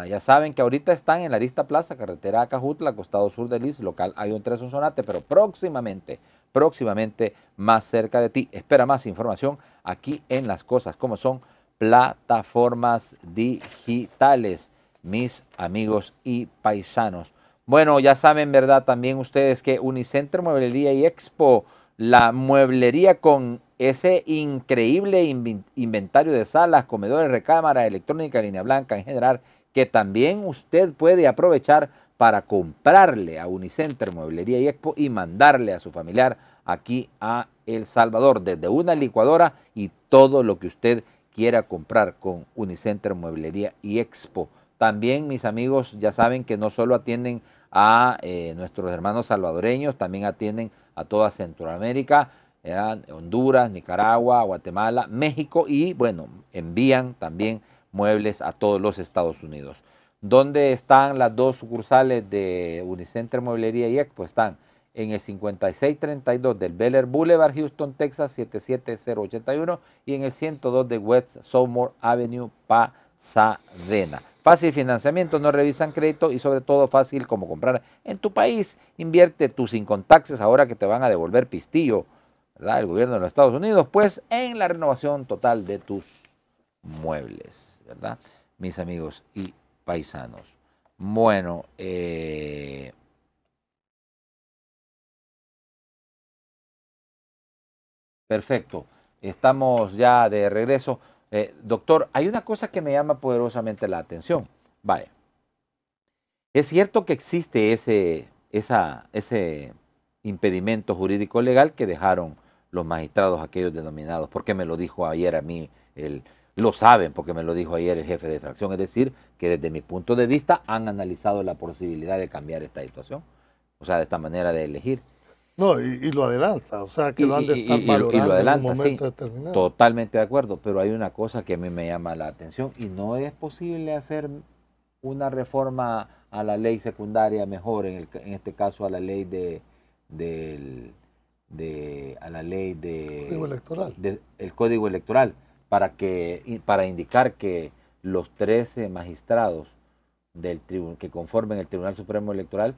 Ya saben que ahorita están en la lista plaza, carretera Acajutla, costado sur del IS, local hay un 3 Sonsonate, pero próximamente, próximamente más cerca de ti. Espera más información aquí en las cosas como son plataformas digitales, mis amigos y paisanos. Bueno, ya saben, ¿verdad? También ustedes que Unicenter Mueblería y Expo, la mueblería con ese increíble inventario de salas, comedores, recámara, electrónica, línea blanca en general, que también usted puede aprovechar para comprarle a Unicenter Mueblería y Expo y mandarle a su familiar aquí a El Salvador desde una licuadora y todo lo que usted quiera comprar con Unicenter Mueblería y Expo. También mis amigos ya saben que no solo atienden a eh, nuestros hermanos salvadoreños, también atienden a toda Centroamérica, Honduras, Nicaragua, Guatemala, México y bueno, envían también muebles a todos los Estados Unidos. ¿Dónde están las dos sucursales de Unicenter Mueblería y Expo? Están en el 5632 del Bel Air Boulevard, Houston, Texas 77081 y en el 102 de West Somerville Avenue, Pasadena. Fácil financiamiento, no revisan crédito y sobre todo fácil como comprar en tu país. Invierte tus incontaxes ahora que te van a devolver pistillo, ¿verdad? El gobierno de los Estados Unidos, pues en la renovación total de tus muebles, ¿verdad? Mis amigos y paisanos. Bueno, eh, perfecto. Estamos ya de regreso. Eh, doctor, hay una cosa que me llama poderosamente la atención. Vaya. Es cierto que existe ese, ese impedimento jurídico legal que dejaron los magistrados aquellos denominados, porque me lo dijo ayer a mí el, lo saben porque me lo dijo ayer el jefe de fracción, es decir, que desde mi punto de vista han analizado la posibilidad de cambiar esta situación, o sea, de esta manera de elegir. No, y, lo adelanta, o sea, que lo han de estar valorando en un momento determinado. Totalmente de acuerdo, pero hay una cosa que a mí me llama la atención y no es posible hacer una reforma a la ley secundaria mejor, en, el, en este caso a la ley de, de a la ley de código electoral. el código electoral para, que, para indicar que los 13 magistrados del que conformen el Tribunal Supremo Electoral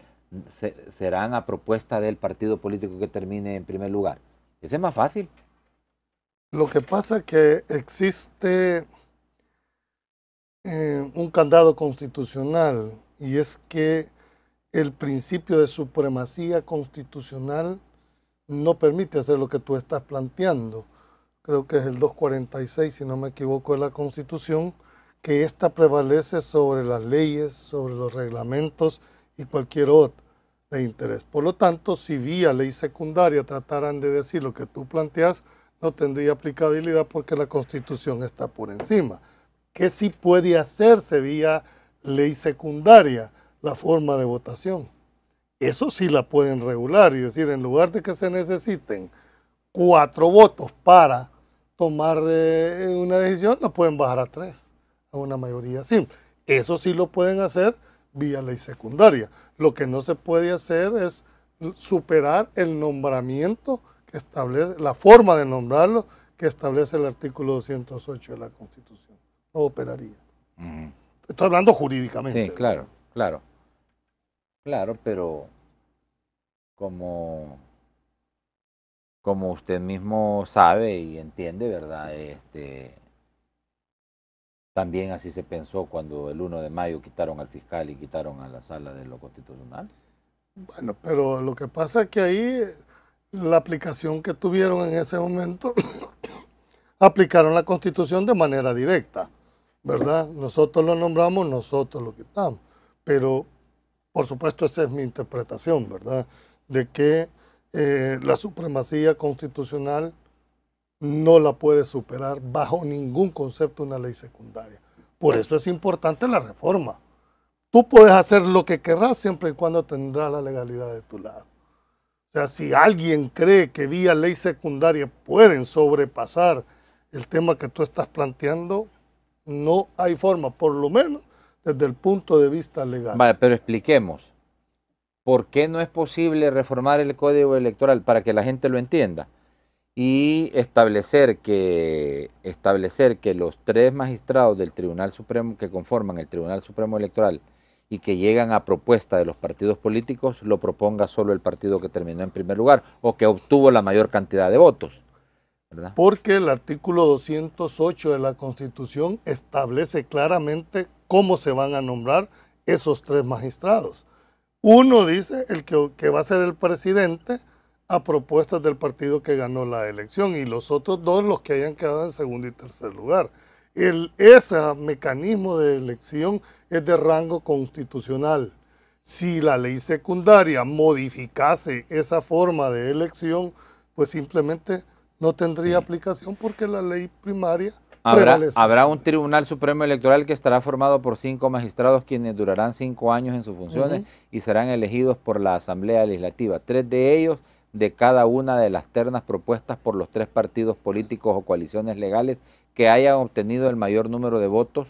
serán a propuesta del partido político que termine en primer lugar. Ese es más fácil. Lo que pasa es que existe eh, un candado constitucional y es que el principio de supremacía constitucional no permite hacer lo que tú estás planteando creo que es el 246, si no me equivoco, de la Constitución, que ésta prevalece sobre las leyes, sobre los reglamentos y cualquier otro de interés. Por lo tanto, si vía ley secundaria trataran de decir lo que tú planteas, no tendría aplicabilidad porque la Constitución está por encima. ¿Qué sí puede hacerse vía ley secundaria? La forma de votación. Eso sí la pueden regular y decir, en lugar de que se necesiten cuatro votos para tomar eh, una decisión, la pueden bajar a tres, a una mayoría simple. Eso sí lo pueden hacer vía ley secundaria. Lo que no se puede hacer es superar el nombramiento que establece, la forma de nombrarlo que establece el artículo 208 de la Constitución. No operaría. Estoy hablando jurídicamente. Sí, claro, claro. Claro, pero como como usted mismo sabe y entiende, ¿verdad? Este, también así se pensó cuando el 1 de mayo quitaron al fiscal y quitaron a la sala de lo constitucional. Bueno, pero lo que pasa es que ahí la aplicación que tuvieron en ese momento, aplicaron la constitución de manera directa, ¿verdad? Nosotros lo nombramos, nosotros lo quitamos. Pero, por supuesto, esa es mi interpretación, ¿verdad? De que eh, la supremacía constitucional no la puede superar bajo ningún concepto una ley secundaria. Por eso es importante la reforma. Tú puedes hacer lo que querrás siempre y cuando tendrás la legalidad de tu lado. O sea, si alguien cree que vía ley secundaria pueden sobrepasar el tema que tú estás planteando, No hay forma, por lo menos desde el punto de vista legal. Vale, pero expliquemos. ¿Por qué no es posible reformar el código electoral para que la gente lo entienda? Y establecer que, establecer que los tres magistrados del Tribunal Supremo que conforman el Tribunal Supremo Electoral y que llegan a propuesta de los partidos políticos, lo proponga solo el partido que terminó en primer lugar o que obtuvo la mayor cantidad de votos. Porque el artículo 208 de la Constitución establece claramente cómo se van a nombrar esos tres magistrados. Uno dice el que, que va a ser el presidente a propuestas del partido que ganó la elección y los otros dos los que hayan quedado en segundo y tercer lugar. El, ese mecanismo de elección es de rango constitucional. Si la ley secundaria modificase esa forma de elección, pues simplemente no tendría aplicación porque la ley primaria Habrá, habrá un Tribunal Supremo Electoral que estará formado por cinco magistrados quienes durarán cinco años en sus funciones y serán elegidos por la Asamblea Legislativa. Tres de ellos de cada una de las ternas propuestas por los tres partidos políticos o coaliciones legales que hayan obtenido el mayor número de votos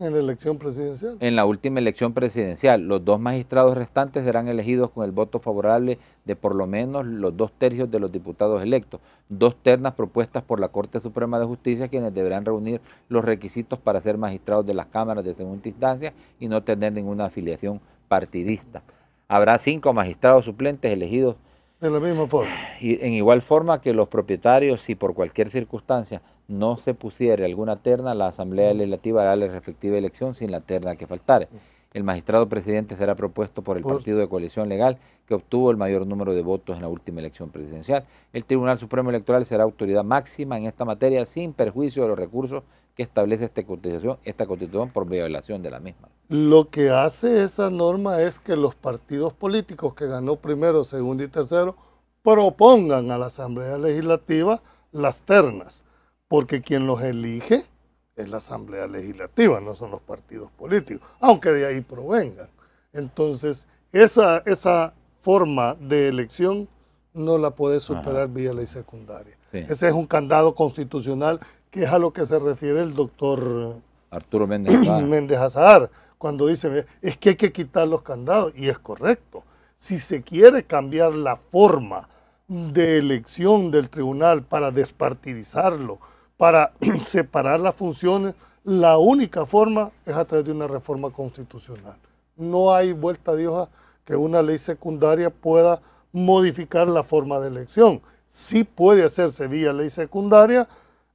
en la elección presidencial. en la última elección presidencial. Los dos magistrados restantes serán elegidos con el voto favorable de por lo menos los dos tercios de los diputados electos. Dos ternas propuestas por la Corte Suprema de Justicia, quienes deberán reunir los requisitos para ser magistrados de las cámaras de segunda instancia y no tener ninguna afiliación partidista. Habrá cinco magistrados suplentes elegidos De la misma forma. y en igual forma que los propietarios, si por cualquier circunstancia no se pusiere alguna terna, la Asamblea Legislativa hará la respectiva elección sin la terna que faltare. El magistrado presidente será propuesto por el partido de coalición legal que obtuvo el mayor número de votos en la última elección presidencial. El Tribunal Supremo Electoral será autoridad máxima en esta materia sin perjuicio de los recursos que establece esta constitución, esta constitución por violación de la misma. Lo que hace esa norma es que los partidos políticos que ganó primero, segundo y tercero propongan a la Asamblea Legislativa las ternas, porque quien los elige es la Asamblea Legislativa, no son los partidos políticos, aunque de ahí provengan. Entonces, esa, esa forma de elección no la puede superar vía ley secundaria. Sí. Ese es un candado constitucional que es a lo que se refiere el doctor Arturo Méndez. Méndez Azahar, cuando dice, es que hay que quitar los candados, y es correcto. Si se quiere cambiar la forma de elección del tribunal para despartidizarlo, para separar las funciones, la única forma es a través de una reforma constitucional. No hay vuelta de hoja que una ley secundaria pueda modificar la forma de elección. Sí puede hacerse vía ley secundaria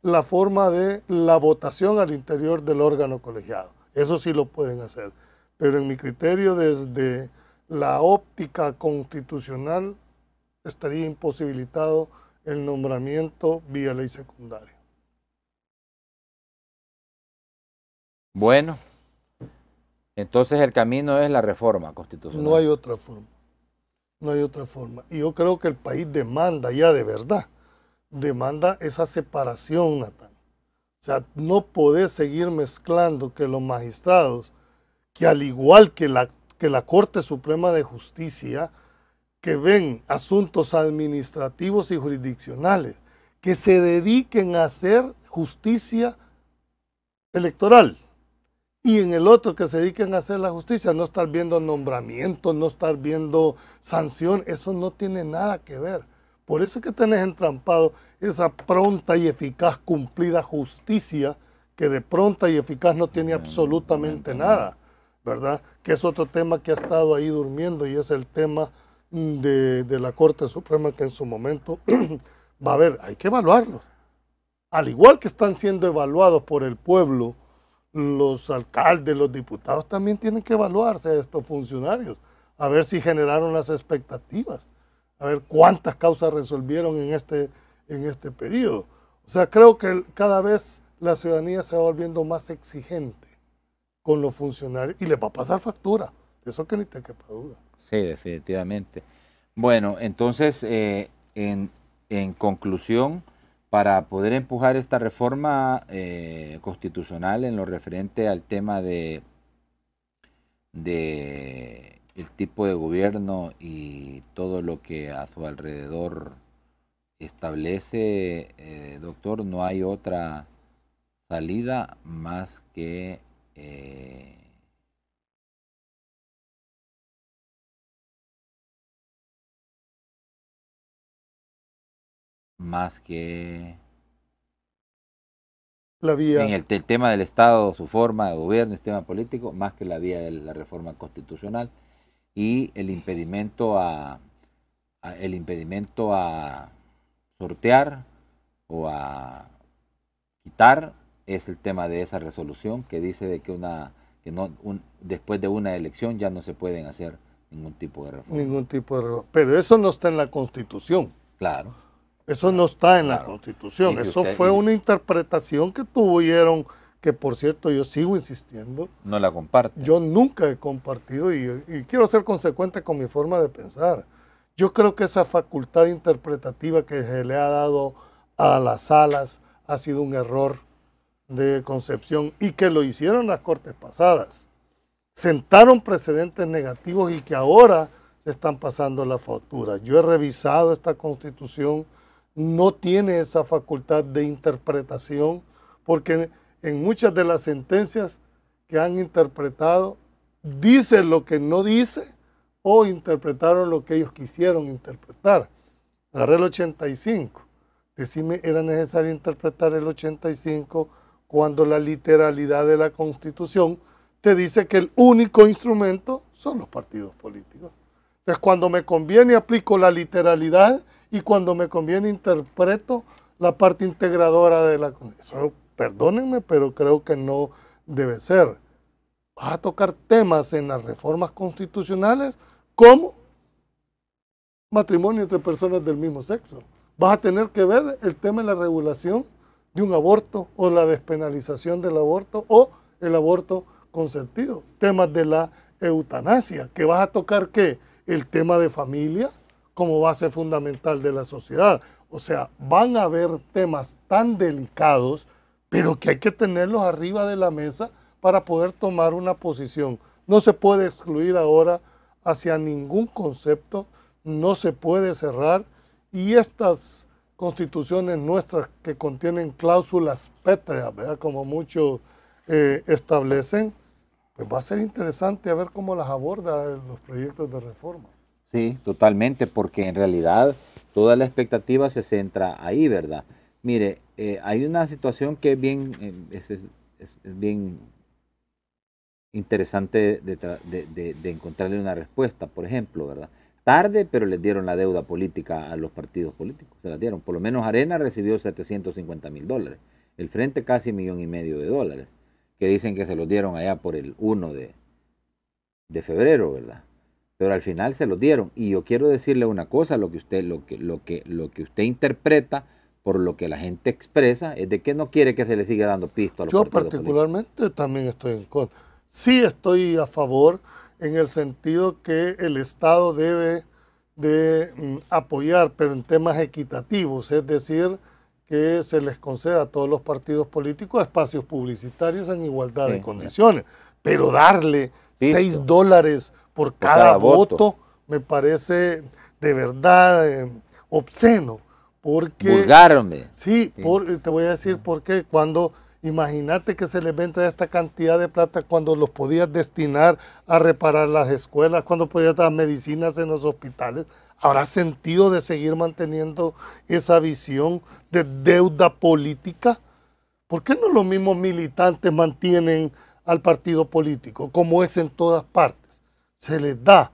la forma de la votación al interior del órgano colegiado. Eso sí lo pueden hacer. Pero en mi criterio, desde la óptica constitucional, estaría imposibilitado el nombramiento vía ley secundaria. Bueno, entonces el camino es la reforma constitucional. No hay otra forma. No hay otra forma. Y yo creo que el país demanda ya de verdad, demanda esa separación, Natán. O sea, no podés seguir mezclando que los magistrados, que al igual que la, que la Corte Suprema de Justicia, que ven asuntos administrativos y jurisdiccionales, que se dediquen a hacer justicia electoral y en el otro que se dediquen a hacer la justicia, no estar viendo nombramientos, no estar viendo sanción, eso no tiene nada que ver. Por eso es que tenés entrampado esa pronta y eficaz cumplida justicia, que de pronta y eficaz no tiene absolutamente nada, ¿verdad? Que es otro tema que ha estado ahí durmiendo y es el tema de, de la Corte Suprema que en su momento va a haber, hay que evaluarlos. Al igual que están siendo evaluados por el pueblo, los alcaldes, los diputados también tienen que evaluarse a estos funcionarios, a ver si generaron las expectativas, a ver cuántas causas resolvieron en este, en este periodo. O sea, creo que cada vez la ciudadanía se va volviendo más exigente con los funcionarios y les va a pasar factura, eso que ni te quepa duda. Sí, definitivamente. Bueno, entonces, eh, en, en conclusión, para poder empujar esta reforma eh, constitucional en lo referente al tema de, el tipo de gobierno y todo lo que a su alrededor establece, eh, doctor, no hay otra salida más que eh, más que La vía. en el, te- tema del Estado, su forma de gobierno, el sistema político, más que la vía de la reforma constitucional y el impedimento a, a- el impedimento a sortear o a quitar es el tema de esa resolución que dice de que una que no un- después de una elección ya no se pueden hacer ningún tipo de reforma. Ningún tipo de error. Pero eso no está en la Constitución. Claro. Eso no está en la Claro. Constitución. Si Eso usted- fue y- una interpretación que tuvieron, que por cierto yo sigo insistiendo. No la comparte. Yo nunca he compartido y, y quiero ser consecuente con mi forma de pensar. Yo creo que esa facultad interpretativa que se le ha dado a las salas ha sido un error de concepción y que lo hicieron las cortes pasadas. Sentaron precedentes negativos y que ahora se están pasando la factura. Yo he revisado esta constitución, no tiene esa facultad de interpretación porque en muchas de las sentencias que han interpretado dice lo que no dice o interpretaron lo que ellos quisieron interpretar. Agarré el 85. Decime, era necesario interpretar el 85 cuando la literalidad de la Constitución te dice que el único instrumento son los partidos políticos. Entonces, cuando me conviene aplico la literalidad y cuando me conviene interpreto la parte integradora de la. Perdónenme, pero creo que no debe ser. Vas a tocar temas en las reformas constitucionales como matrimonio entre personas del mismo sexo. Vas a tener que ver el tema de la regulación de un aborto o la despenalización del aborto o el aborto consentido. Temas de la eutanasia, que vas a tocar qué? El tema de familia como base fundamental de la sociedad. O sea, van a haber temas tan delicados, pero que hay que tenerlos arriba de la mesa para poder tomar una posición. No se puede excluir ahora hacia ningún concepto, no se puede cerrar y estas constituciones nuestras que contienen cláusulas pétreas, como muchos eh, establecen, pues va a ser interesante a ver cómo las aborda los proyectos de reforma. Sí, totalmente, porque en realidad toda la expectativa se centra ahí, ¿verdad? Mire, eh, hay una situación que es bien, eh, es, bien interesante de- de encontrarle una respuesta, por ejemplo, ¿verdad? Tarde, pero les dieron la deuda política a los partidos políticos, se la dieron. Por lo menos Arena recibió 750 mil dólares, el Frente casi millón y medio de dólares, que dicen que se los dieron allá por el 1 de, de febrero, ¿verdad? Pero al final se los dieron. Y yo quiero decirle una cosa, lo que usted, lo que, lo que, lo que usted interpreta por lo que la gente expresa es de que no quiere que se le siga dando pisto a los Yo políticos. particularmente también estoy en contra. Sí estoy a favor en el sentido que el Estado debe de mm, apoyar, pero en temas equitativos, es decir, que se les conceda a todos los partidos políticos espacios publicitarios en igualdad Sí, de condiciones. Pero darle. 6 dólares por cada, cada voto, voto. me parece de verdad eh, obsceno. Porque Vulgar, hombre. Sí, Sí. por- te voy a decir por qué. Cuando, imagínate que se les vende esta cantidad de plata cuando los podías destinar a reparar las escuelas, cuando podías dar medicinas en los hospitales. ¿Habrá sentido de seguir manteniendo esa visión de deuda política? ¿Por qué no los mismos militantes mantienen al partido político, como es en todas partes? Se les da.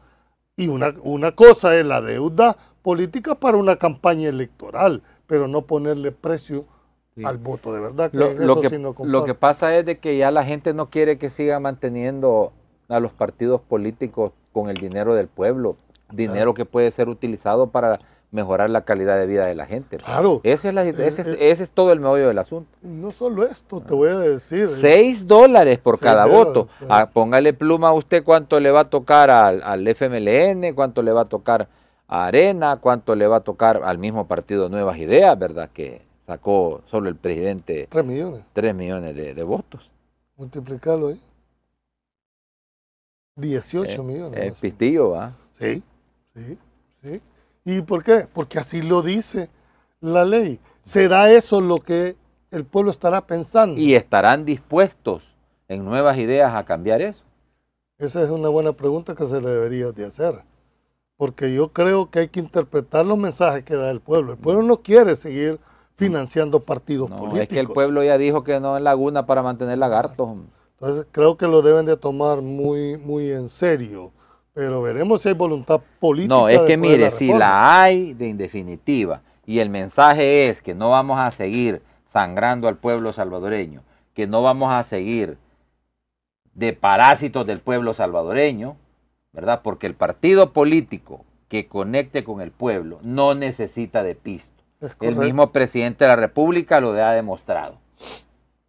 Y una, una cosa es la deuda política para una campaña electoral, pero no ponerle precio Sí. al voto, de verdad que Lo, eso que, sí no lo que pasa es de que ya la gente no quiere que siga manteniendo a los partidos políticos con el dinero del pueblo, dinero que puede ser utilizado para mejorar la calidad de vida de la gente. Claro. Ese es, la- ese es- eh. ese es todo el meollo del asunto. No solo esto, te voy a decir. Seis dólares por Seis cada dólares, voto. pues. Ah, póngale pluma a usted cuánto le va a tocar al, al FMLN, cuánto le va a tocar a Arena, cuánto le va a tocar al mismo partido Nuevas Ideas, ¿verdad? Que sacó solo el presidente 3 millones, 3 millones de, de votos. multiplicarlo ahí. 18 Eh, millones. Es más o menos. pistillo, ¿va? Sí, sí. ¿Y por qué? Porque así lo dice la ley. ¿Será eso lo que el pueblo estará pensando? ¿Y estarán dispuestos en nuevas ideas a cambiar eso? Esa es una buena pregunta que se le debería de hacer. Porque yo creo que hay que interpretar los mensajes que da el pueblo. El pueblo no quiere seguir financiando partidos No, políticos. es que el pueblo ya dijo que no es laguna para mantener lagartos. Entonces creo que lo deben de tomar muy, muy en serio. Pero veremos si hay voluntad política. No, es que mire, si reforma. la hay de en definitiva y el mensaje es que no vamos a seguir sangrando al pueblo salvadoreño, que no vamos a seguir de parásitos del pueblo salvadoreño, ¿verdad? Porque el partido político que conecte con el pueblo no necesita de pisto. El mismo presidente de la República lo ha demostrado,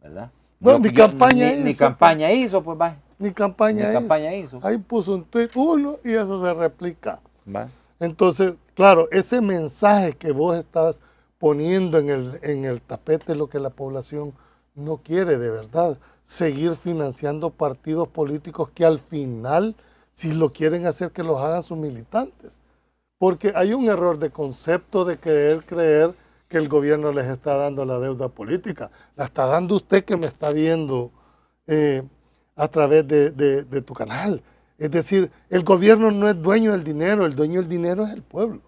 ¿verdad? Bueno, ni campaña ni, ni hizo, campaña hizo, pues va. Ni campaña, Ni hizo. campaña hizo. Ahí puso un tweet uno y eso se replica. va. Entonces, claro, ese mensaje que vos estás poniendo en el, en el tapete es lo que la población no quiere de verdad. Seguir financiando partidos políticos que al final, si lo quieren hacer, que los hagan sus militantes. Porque hay un error de concepto de querer creer que el gobierno les está dando la deuda política. La está dando usted que me está viendo eh, a través de, de- de tu canal. Es decir, el gobierno no es dueño del dinero, el dueño del dinero es el pueblo.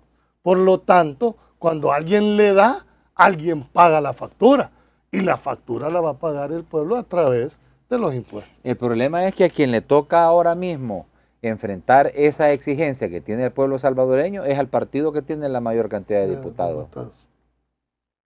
Por lo tanto, cuando alguien le da, alguien paga la factura. Y la factura la va a pagar el pueblo a través de los impuestos. El problema es que a quien le toca ahora mismo enfrentar esa exigencia que tiene el pueblo salvadoreño es al partido que tiene la mayor cantidad de diputados. diputados.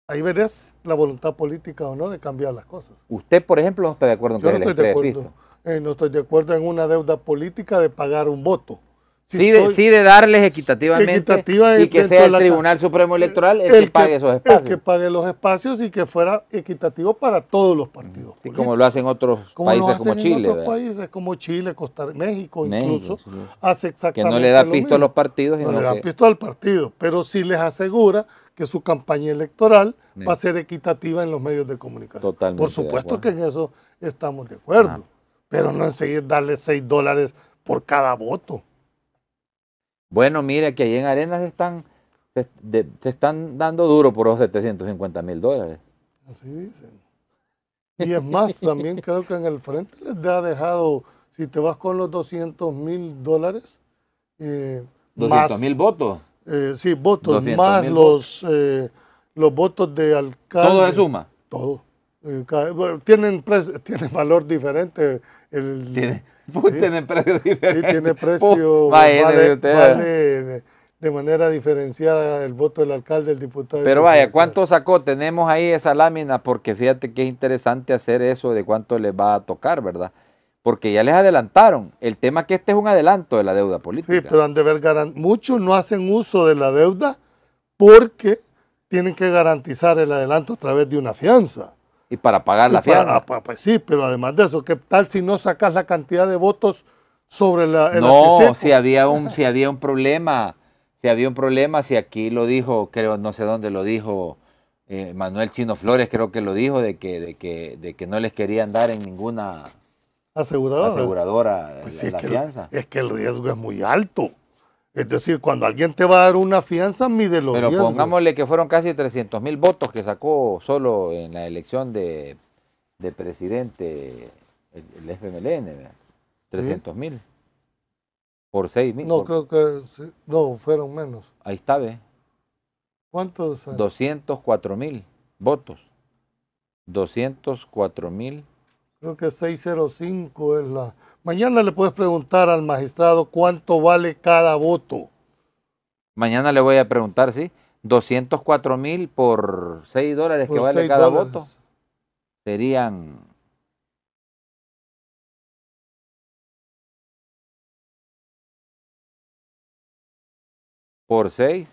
Ahí verás la voluntad política o no de cambiar las cosas. Usted, por ejemplo, no está de acuerdo en Yo que no estoy de acuerdo. Eh, no estoy de acuerdo en una deuda política de pagar un voto. Si Sí, de, sí de darles equitativamente Equitativa y que sea el la Tribunal Supremo Electoral el, que pague esos El espacios. que pague los espacios y que fuera equitativo para todos los partidos. Sí, políticos. como lo hacen otros Como países como hacen en Chile, otros ¿verdad? países como Chile, Costa Rica, México, México, incluso, sí. hace que exactamente no le da pisto a los partidos, No le da que- pisto al partido, pero sí les asegura que su campaña electoral Sí. va a ser equitativa en los medios de comunicación. Totalmente Por supuesto que en eso estamos de acuerdo, Ajá. Pero no en seguir darle 6 dólares por cada voto. Bueno, mire que ahí en Arenas están, se, de- se están dando duro por los 750 mil dólares. Así dicen. Y es más, también creo que en el frente les ha dejado, si te vas con los 200 mil dólares, eh, 200 más, mil votos. eh, sí, votos, 200.000 más los, eh, los votos de alcalde. Todo se suma. Todo. Eh, tienen, tienen valor diferente. El, Tiene, Sí. precio tiene precio, vale, vale de, de manera diferenciada el voto del alcalde, el diputado. Pero vaya. ¿cuánto sacó? Tenemos ahí esa lámina porque fíjate que es interesante hacer eso de cuánto les va a tocar, ¿verdad? Porque ya les adelantaron. El tema es que este es un adelanto de la deuda política. Sí, pero han de ver Muchos no hacen uso de la deuda porque tienen que garantizar el adelanto a través de una fianza. Y para pagar la Y fianza. pues sí, pero además de eso, ¿qué tal si no sacas la cantidad de votos sobre la, el No, si había un, si había un problema, si había un problema, si aquí lo dijo, creo, no sé dónde lo dijo eh, Manuel Chino Flores, creo que lo dijo, de que, de que, de que no les querían dar en ninguna Aseguradora. aseguradora Pues la, sí, es, la que, fianza. es que el riesgo es muy alto. Es decir, cuando alguien te va a dar una fianza, mide los Pero riesgos. pongámosle que fueron casi 300 mil votos que sacó solo en la elección de, de presidente el, el FMLN, ¿verdad? 300 mil. Por 6 mil. No, por- creo que sí. no, fueron menos. Ahí está, ¿ve? ¿Cuántos? eh? 204 mil votos. 204 mil. Creo que 605 es la... Mañana le puedes preguntar al magistrado cuánto vale cada voto. Mañana le voy a preguntar, ¿sí? 204 mil por 6 dólares que vale cada dólares. voto. Serían... Por 6.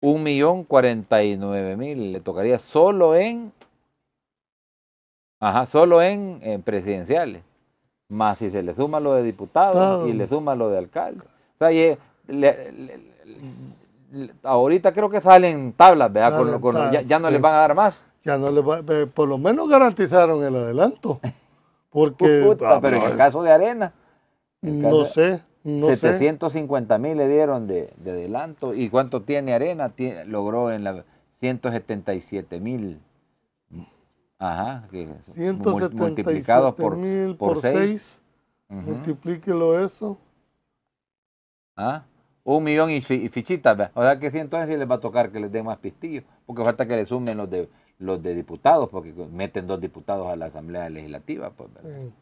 Un millón cuarenta y nueve mil le tocaría solo en... Ajá, solo en, en presidenciales. Más si se le suma lo de diputados Ah. y le suma lo de alcalde. O sea, ye- le- le- le- ahorita creo que salen tablas, ¿verdad? Salen con ya, tablas, ya no les van a dar más. Ya no le va- eh, por lo menos garantizaron el adelanto. Porque Puta, ah, pero en no, el caso de Arena, en no sé, no sé. 750 mil le dieron de, de adelanto. ¿Y cuánto tiene Arena? Logró en la 177 mil Ajá, que mul- 177 multiplicado por, mil por por 6. 6. Multiplíquelo eso. ¿Ah? Un millón y, fi- y fichitas, ¿ve? O sea que sí, entonces sí les va a tocar que les den más pistillos, porque falta que le sumen los de los de diputados, porque meten dos diputados a la Asamblea Legislativa, pues, ¿verdad? Sí.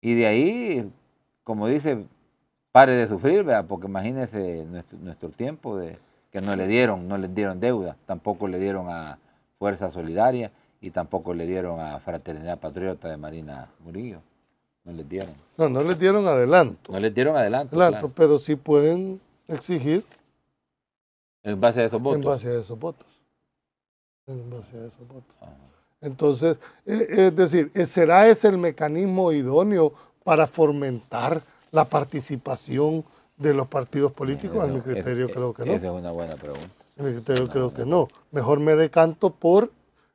Y de ahí, como dice, pare de sufrir, ¿verdad? porque imagínese nuestro, nuestro tiempo de que no le dieron, no les dieron deuda, tampoco le dieron a Fuerza Solidaria y tampoco le dieron a Fraternidad Patriota de Marina Murillo. No les dieron. No, no les dieron adelanto. No les dieron adelanto. adelanto, claro, pero sí pueden exigir en base a esos votos. en base a esos votos. En base a esos votos. Ajá. Entonces, eh, es decir, eh, ¿será ese el mecanismo idóneo para fomentar la participación de los partidos políticos? A mi criterio es- creo que no. Esa es una buena pregunta. A mi criterio creo que no. Mejor me decanto por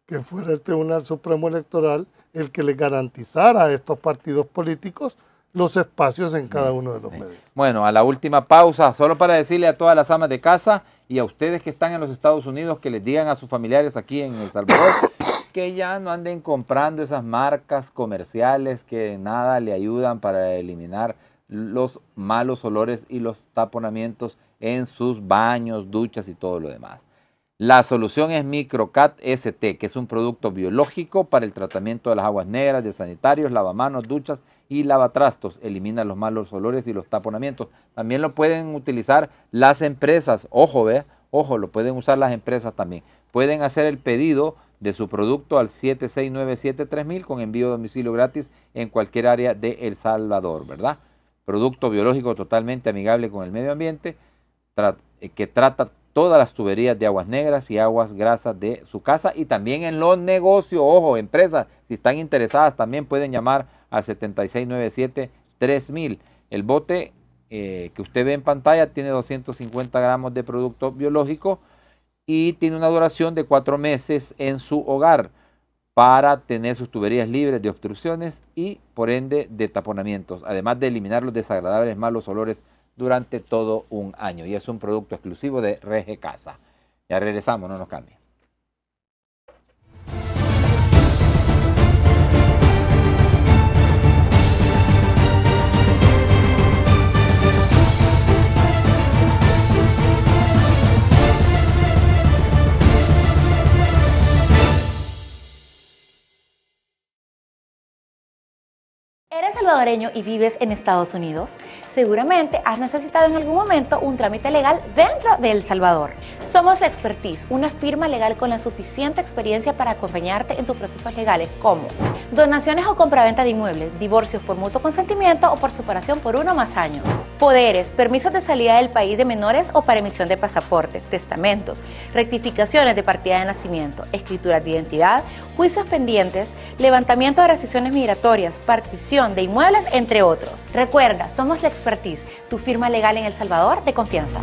que fuera el Tribunal Supremo Electoral el que le garantizara a estos partidos políticos los espacios en cada uno de los medios. Bueno, a la última pausa, solo para decirle a todas las amas de casa y a ustedes que están en los Estados Unidos que les digan a sus familiares aquí en El Salvador que ya no anden comprando esas marcas comerciales que nada le ayudan para eliminar los malos olores y los taponamientos en sus baños, duchas y todo lo demás. La solución es Microcat ST, que es un producto biológico para el tratamiento de las aguas negras, de sanitarios, lavamanos, duchas y lavatrastos. Elimina los malos olores y los taponamientos. También lo pueden utilizar las empresas. Ojo, ve, ojo, lo pueden usar las empresas también. Pueden hacer el pedido de su producto al 76973000 con envío a domicilio gratis en cualquier área de El Salvador, ¿verdad? Producto biológico totalmente amigable con el medio ambiente eh, que trata todas las tuberías de aguas negras y aguas grasas de su casa y también en los negocios, ojo, empresas, si están interesadas también pueden llamar al 7697-3000. El bote eh, que usted ve en pantalla tiene 250 gramos de producto biológico y tiene una duración de cuatro meses en su hogar para tener sus tuberías libres de obstrucciones y por ende de taponamientos, además de eliminar los desagradables malos olores durante todo un año. Y es un producto exclusivo de Rege Casa. Ya regresamos, no nos cambie. ¿Eres salvadoreño y vives en Estados Unidos? Seguramente has necesitado en algún momento un trámite legal dentro de El Salvador. Somos la Expertise, una firma legal con la suficiente experiencia para acompañarte en tus procesos legales como donaciones o compraventa de inmuebles, divorcios por mutuo consentimiento o por separación por uno más años, poderes, permisos de salida del país de menores o para emisión de pasaportes, testamentos, rectificaciones de partida de nacimiento, escrituras de identidad, juicios pendientes, levantamiento de restricciones migratorias, partición de inmuebles, entre otros. Recuerda, somos la Expertise, tu firma legal en El Salvador de confianza.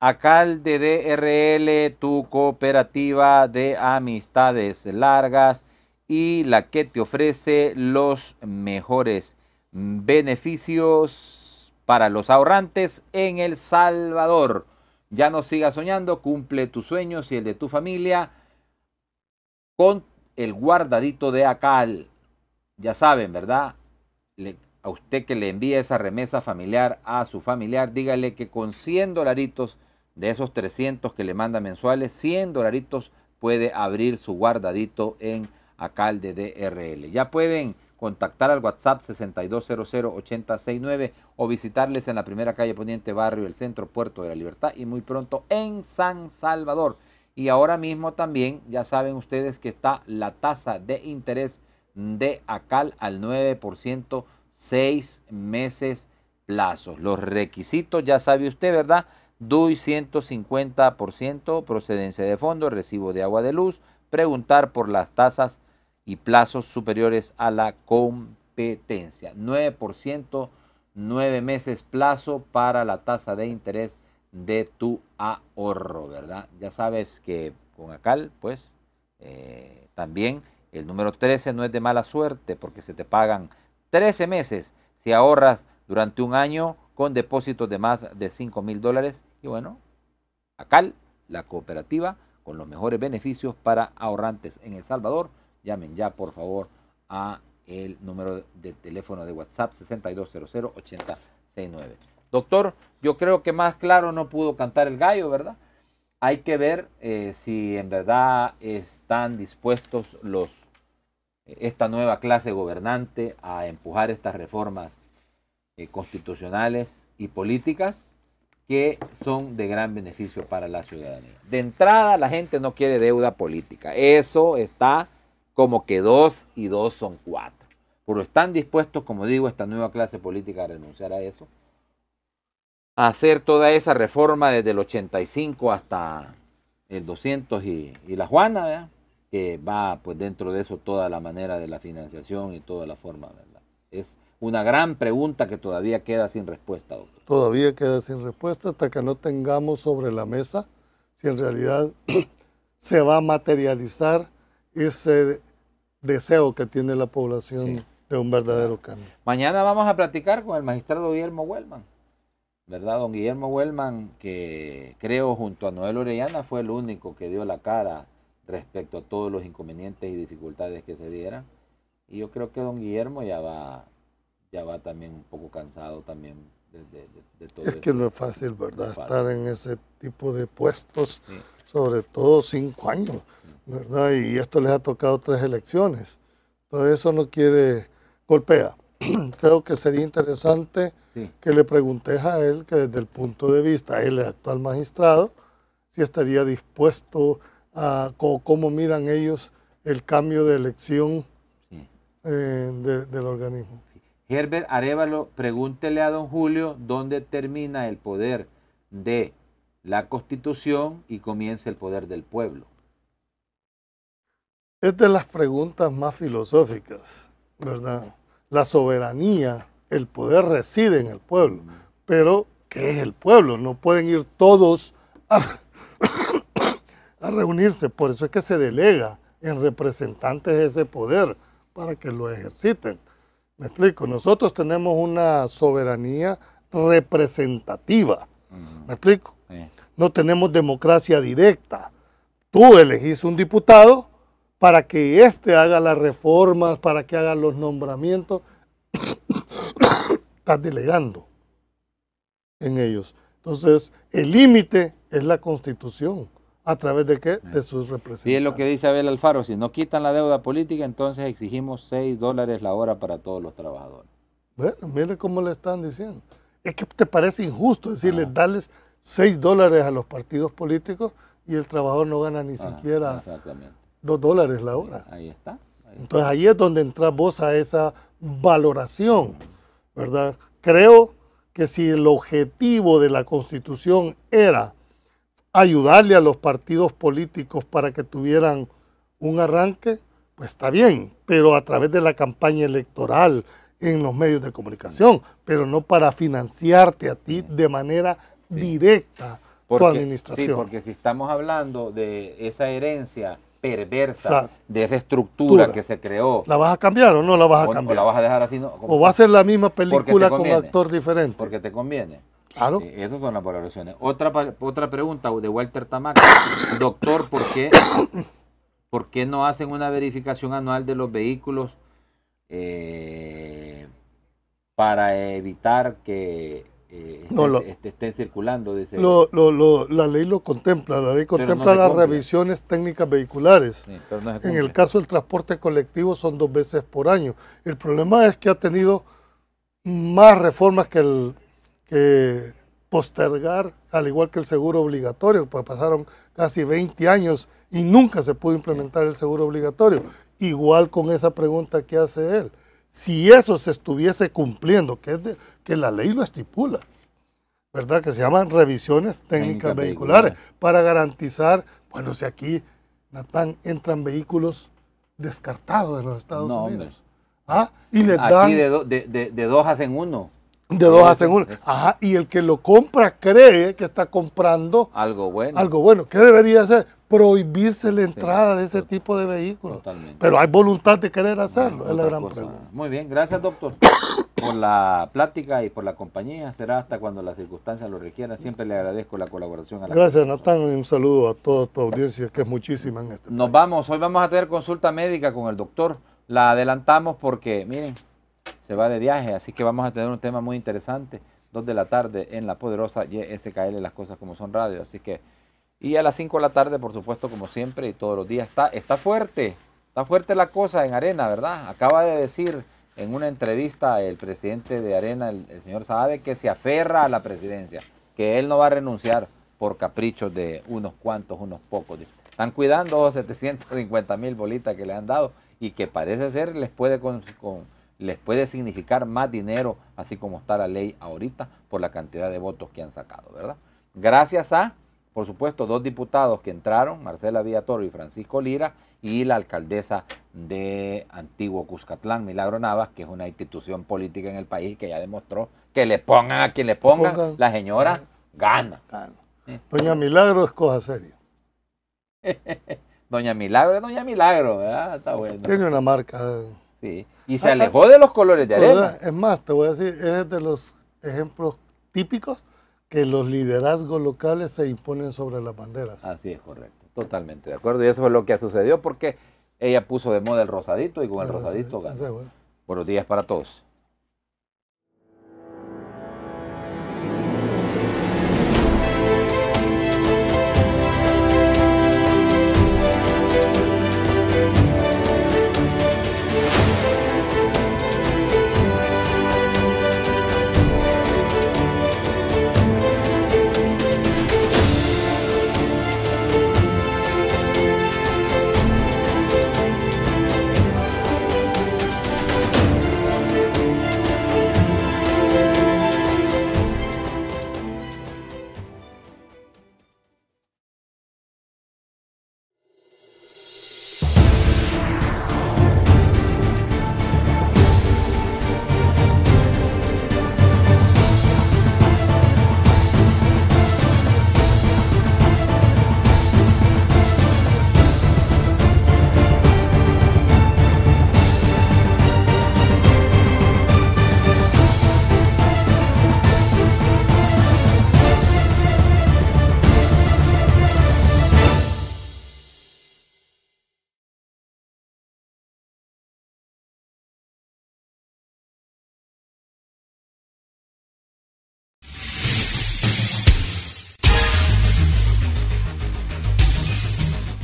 Acalde DRL, tu cooperativa de amistades largas y la que te ofrece los mejores beneficios para los ahorrantes en El Salvador. Ya no sigas soñando, cumple tus sueños y el de tu familia con el guardadito de Acal. Ya saben, ¿verdad? A usted que le envíe esa remesa familiar a su familiar, dígale que con 100 dolaritos de esos 300 que le manda mensuales, 100 dolaritos puede abrir su guardadito en Acalde DRL. Ya pueden contactar al WhatsApp 6200-8069 o visitarles en la primera calle Poniente Barrio, el Centro Puerto de la Libertad y muy pronto en San Salvador. Y ahora mismo también, ya saben ustedes que está la tasa de interés de ACAL al 9%, seis meses plazos. Los requisitos, ya sabe usted, ¿verdad? DUI 150%, procedencia de fondo, recibo de agua de luz, preguntar por las tasas y plazos superiores a la competencia. 9%, 9 meses plazo para la tasa de interés de tu ahorro, ¿verdad? Ya sabes que con ACAL, pues, eh, también el número 13 no es de mala suerte porque se te pagan 13 meses si ahorras durante un año con depósitos de más de 5 mil dólares. Y bueno, ACAL, la cooperativa con los mejores beneficios para ahorrantes en El Salvador. Llamen ya, por favor, a el número de teléfono de WhatsApp 6200-8069. Doctor, yo creo que más claro no pudo cantar el gallo, ¿verdad? Hay que ver eh, si en verdad están dispuestos los esta nueva clase gobernante a empujar estas reformas eh, constitucionales y políticas que son de gran beneficio para la ciudadanía. De entrada, la gente no quiere deuda política. Eso está como que dos y dos son cuatro. Pero están dispuestos, como digo, esta nueva clase política a renunciar a eso, a hacer toda esa reforma desde el 85 hasta el 200 y, la Juana, ¿verdad? que va pues dentro de eso toda la manera de la financiación y toda la forma, ¿verdad? Es una gran pregunta que todavía queda sin respuesta, doctor. Todavía queda sin respuesta hasta que no tengamos sobre la mesa si en realidad se va a materializar ese deseo que tiene la población de un verdadero cambio. Mañana vamos a platicar con el magistrado Guillermo Huelman, ¿verdad? Don Guillermo Huelman, que creo junto a Noel Orellana fue el único que dio la cara respecto a todos los inconvenientes y dificultades que se dieran. Y yo creo que don Guillermo ya va, ya va también un poco cansado también de, todo Es que no es fácil, ¿verdad? Estar en ese tipo de puestos, sobre todo cinco años, ¿verdad? Y esto les ha tocado tres elecciones. Todo eso no quiere, golpea. creo que sería interesante que le preguntes a él que desde el punto de vista, él es actual magistrado, si estaría dispuesto cómo, miran ellos el cambio de elección eh, del organismo. Herbert Arevalo, pregúntele a don Julio dónde termina el poder de la constitución y comienza el poder del pueblo. Es de las preguntas más filosóficas, ¿verdad? La soberanía, el poder reside en el pueblo, pero ¿qué es el pueblo? No pueden ir todos a, a reunirse. Por eso es que se delega en representantes ese poder para que lo ejerciten. Me explico, nosotros tenemos una soberanía representativa. ¿Me explico? No tenemos democracia directa. Tú elegís un diputado para que éste haga las reformas, para que haga los nombramientos. Estás delegando en ellos. Entonces, el límite es la constitución. ¿A través de qué? De sus representantes. Y es lo que dice Abel Alfaro, si no quitan la deuda política, entonces exigimos 6 dólares la hora para todos los trabajadores. Bueno, mire cómo le están diciendo. Es que te parece injusto decirle, darles 6 dólares a los partidos políticos y el trabajador no gana ni siquiera 2 dólares la hora. Ahí está. Entonces ahí es donde entras vos a esa valoración, ¿verdad? Creo que si el objetivo de la Constitución era ayudarle a los partidos políticos para que tuvieran un arranque, pues está bien, pero a través de la campaña electoral en los medios de comunicación, pero no para financiarte a ti de manera directa tu administración. Sí, porque si estamos hablando de esa herencia perversa, de esa estructura que se creó. ¿La vas a cambiar o no la vas a cambiar? O la vas a dejar así. o va a ser la misma película con actor diferente. Porque te conviene. Esas son las valoraciones. Otra, otra pregunta de Walter Tamaca. Doctor, ¿por qué, ¿por qué no hacen una verificación anual de los vehículos eh, para evitar que eh, estén, circulando? Dice. la ley lo contempla. La ley contempla las revisiones técnicas vehiculares. en el caso del transporte colectivo son dos veces por año. El problema es que ha tenido más reformas que el que postergar, al igual que el seguro obligatorio, pues pasaron casi 20 años y nunca se pudo implementar el seguro obligatorio. Igual con esa pregunta que hace él. Si eso se estuviese cumpliendo, que, es que la ley lo estipula, ¿verdad? Que se llaman revisiones técnicas vehiculares para garantizar, bueno, si aquí, Natán, entran vehículos descartado de los Estados No, Unidos. hombre. ¿Ah? Y les Aquí dan de, do- de- de- de dos hacen uno. De dos hacen uno. Ajá, y el que lo compra cree que está comprando Algo bueno. algo bueno. ¿Qué debería hacer? Prohibirse la entrada de ese tipo de vehículos. Totalmente. Pero hay voluntad de querer hacerlo, es la gran cosa. pregunta. Muy bien, gracias doctor por la plática y por la compañía. Será hasta cuando las circunstancias lo requieran. Siempre le agradezco la colaboración a la Gracias, Natán, y un saludo a toda tu audiencia, que es muchísima en este Nos vamos, hoy vamos a tener consulta médica con el doctor. La adelantamos porque, miren, se va de viaje, así que vamos a tener un tema muy interesante. Dos de la tarde en la poderosa YSKL, las cosas como son radio. Así que, y a las 5 de la tarde, por supuesto, como siempre, y todos los días. Está, está fuerte, está fuerte la cosa en Arena, ¿verdad? Acaba de decir en una entrevista el presidente de Arena, el, señor Saade, que se aferra a la presidencia, que él no va a renunciar por caprichos de unos cuantos, unos pocos. Están cuidando los 750 mil bolitas que le han dado y que parece ser les puede, con- les puede significar más dinero, así como está la ley ahorita, por la cantidad de votos que han sacado, ¿verdad? Gracias a, por supuesto, dos diputados que entraron, Marcela Villatoro y Francisco Lira, y la alcaldesa de Antiguo Cuscatlán, Milagro Navas, que es una institución política en el país que ya demostró que le pongan a quien le pongan, Pongan. la señora gana. Ah, no. Doña Milagro es cosa seria. Doña Milagro es Doña Milagro, ¿verdad? Está bueno. Tiene una marca. Sí. Y se alejó de los colores de arena. Es más, te voy a decir, es de los ejemplos típicos que los liderazgos locales se imponen sobre las banderas. Así es correcto, totalmente de acuerdo. Y eso es lo que sucedió porque ella puso de moda el rosadito y con el rosadito sí, ganó. Buenos días para todos.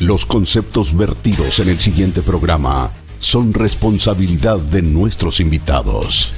Los conceptos vertidos en el siguiente programa son responsabilidad de nuestros invitados.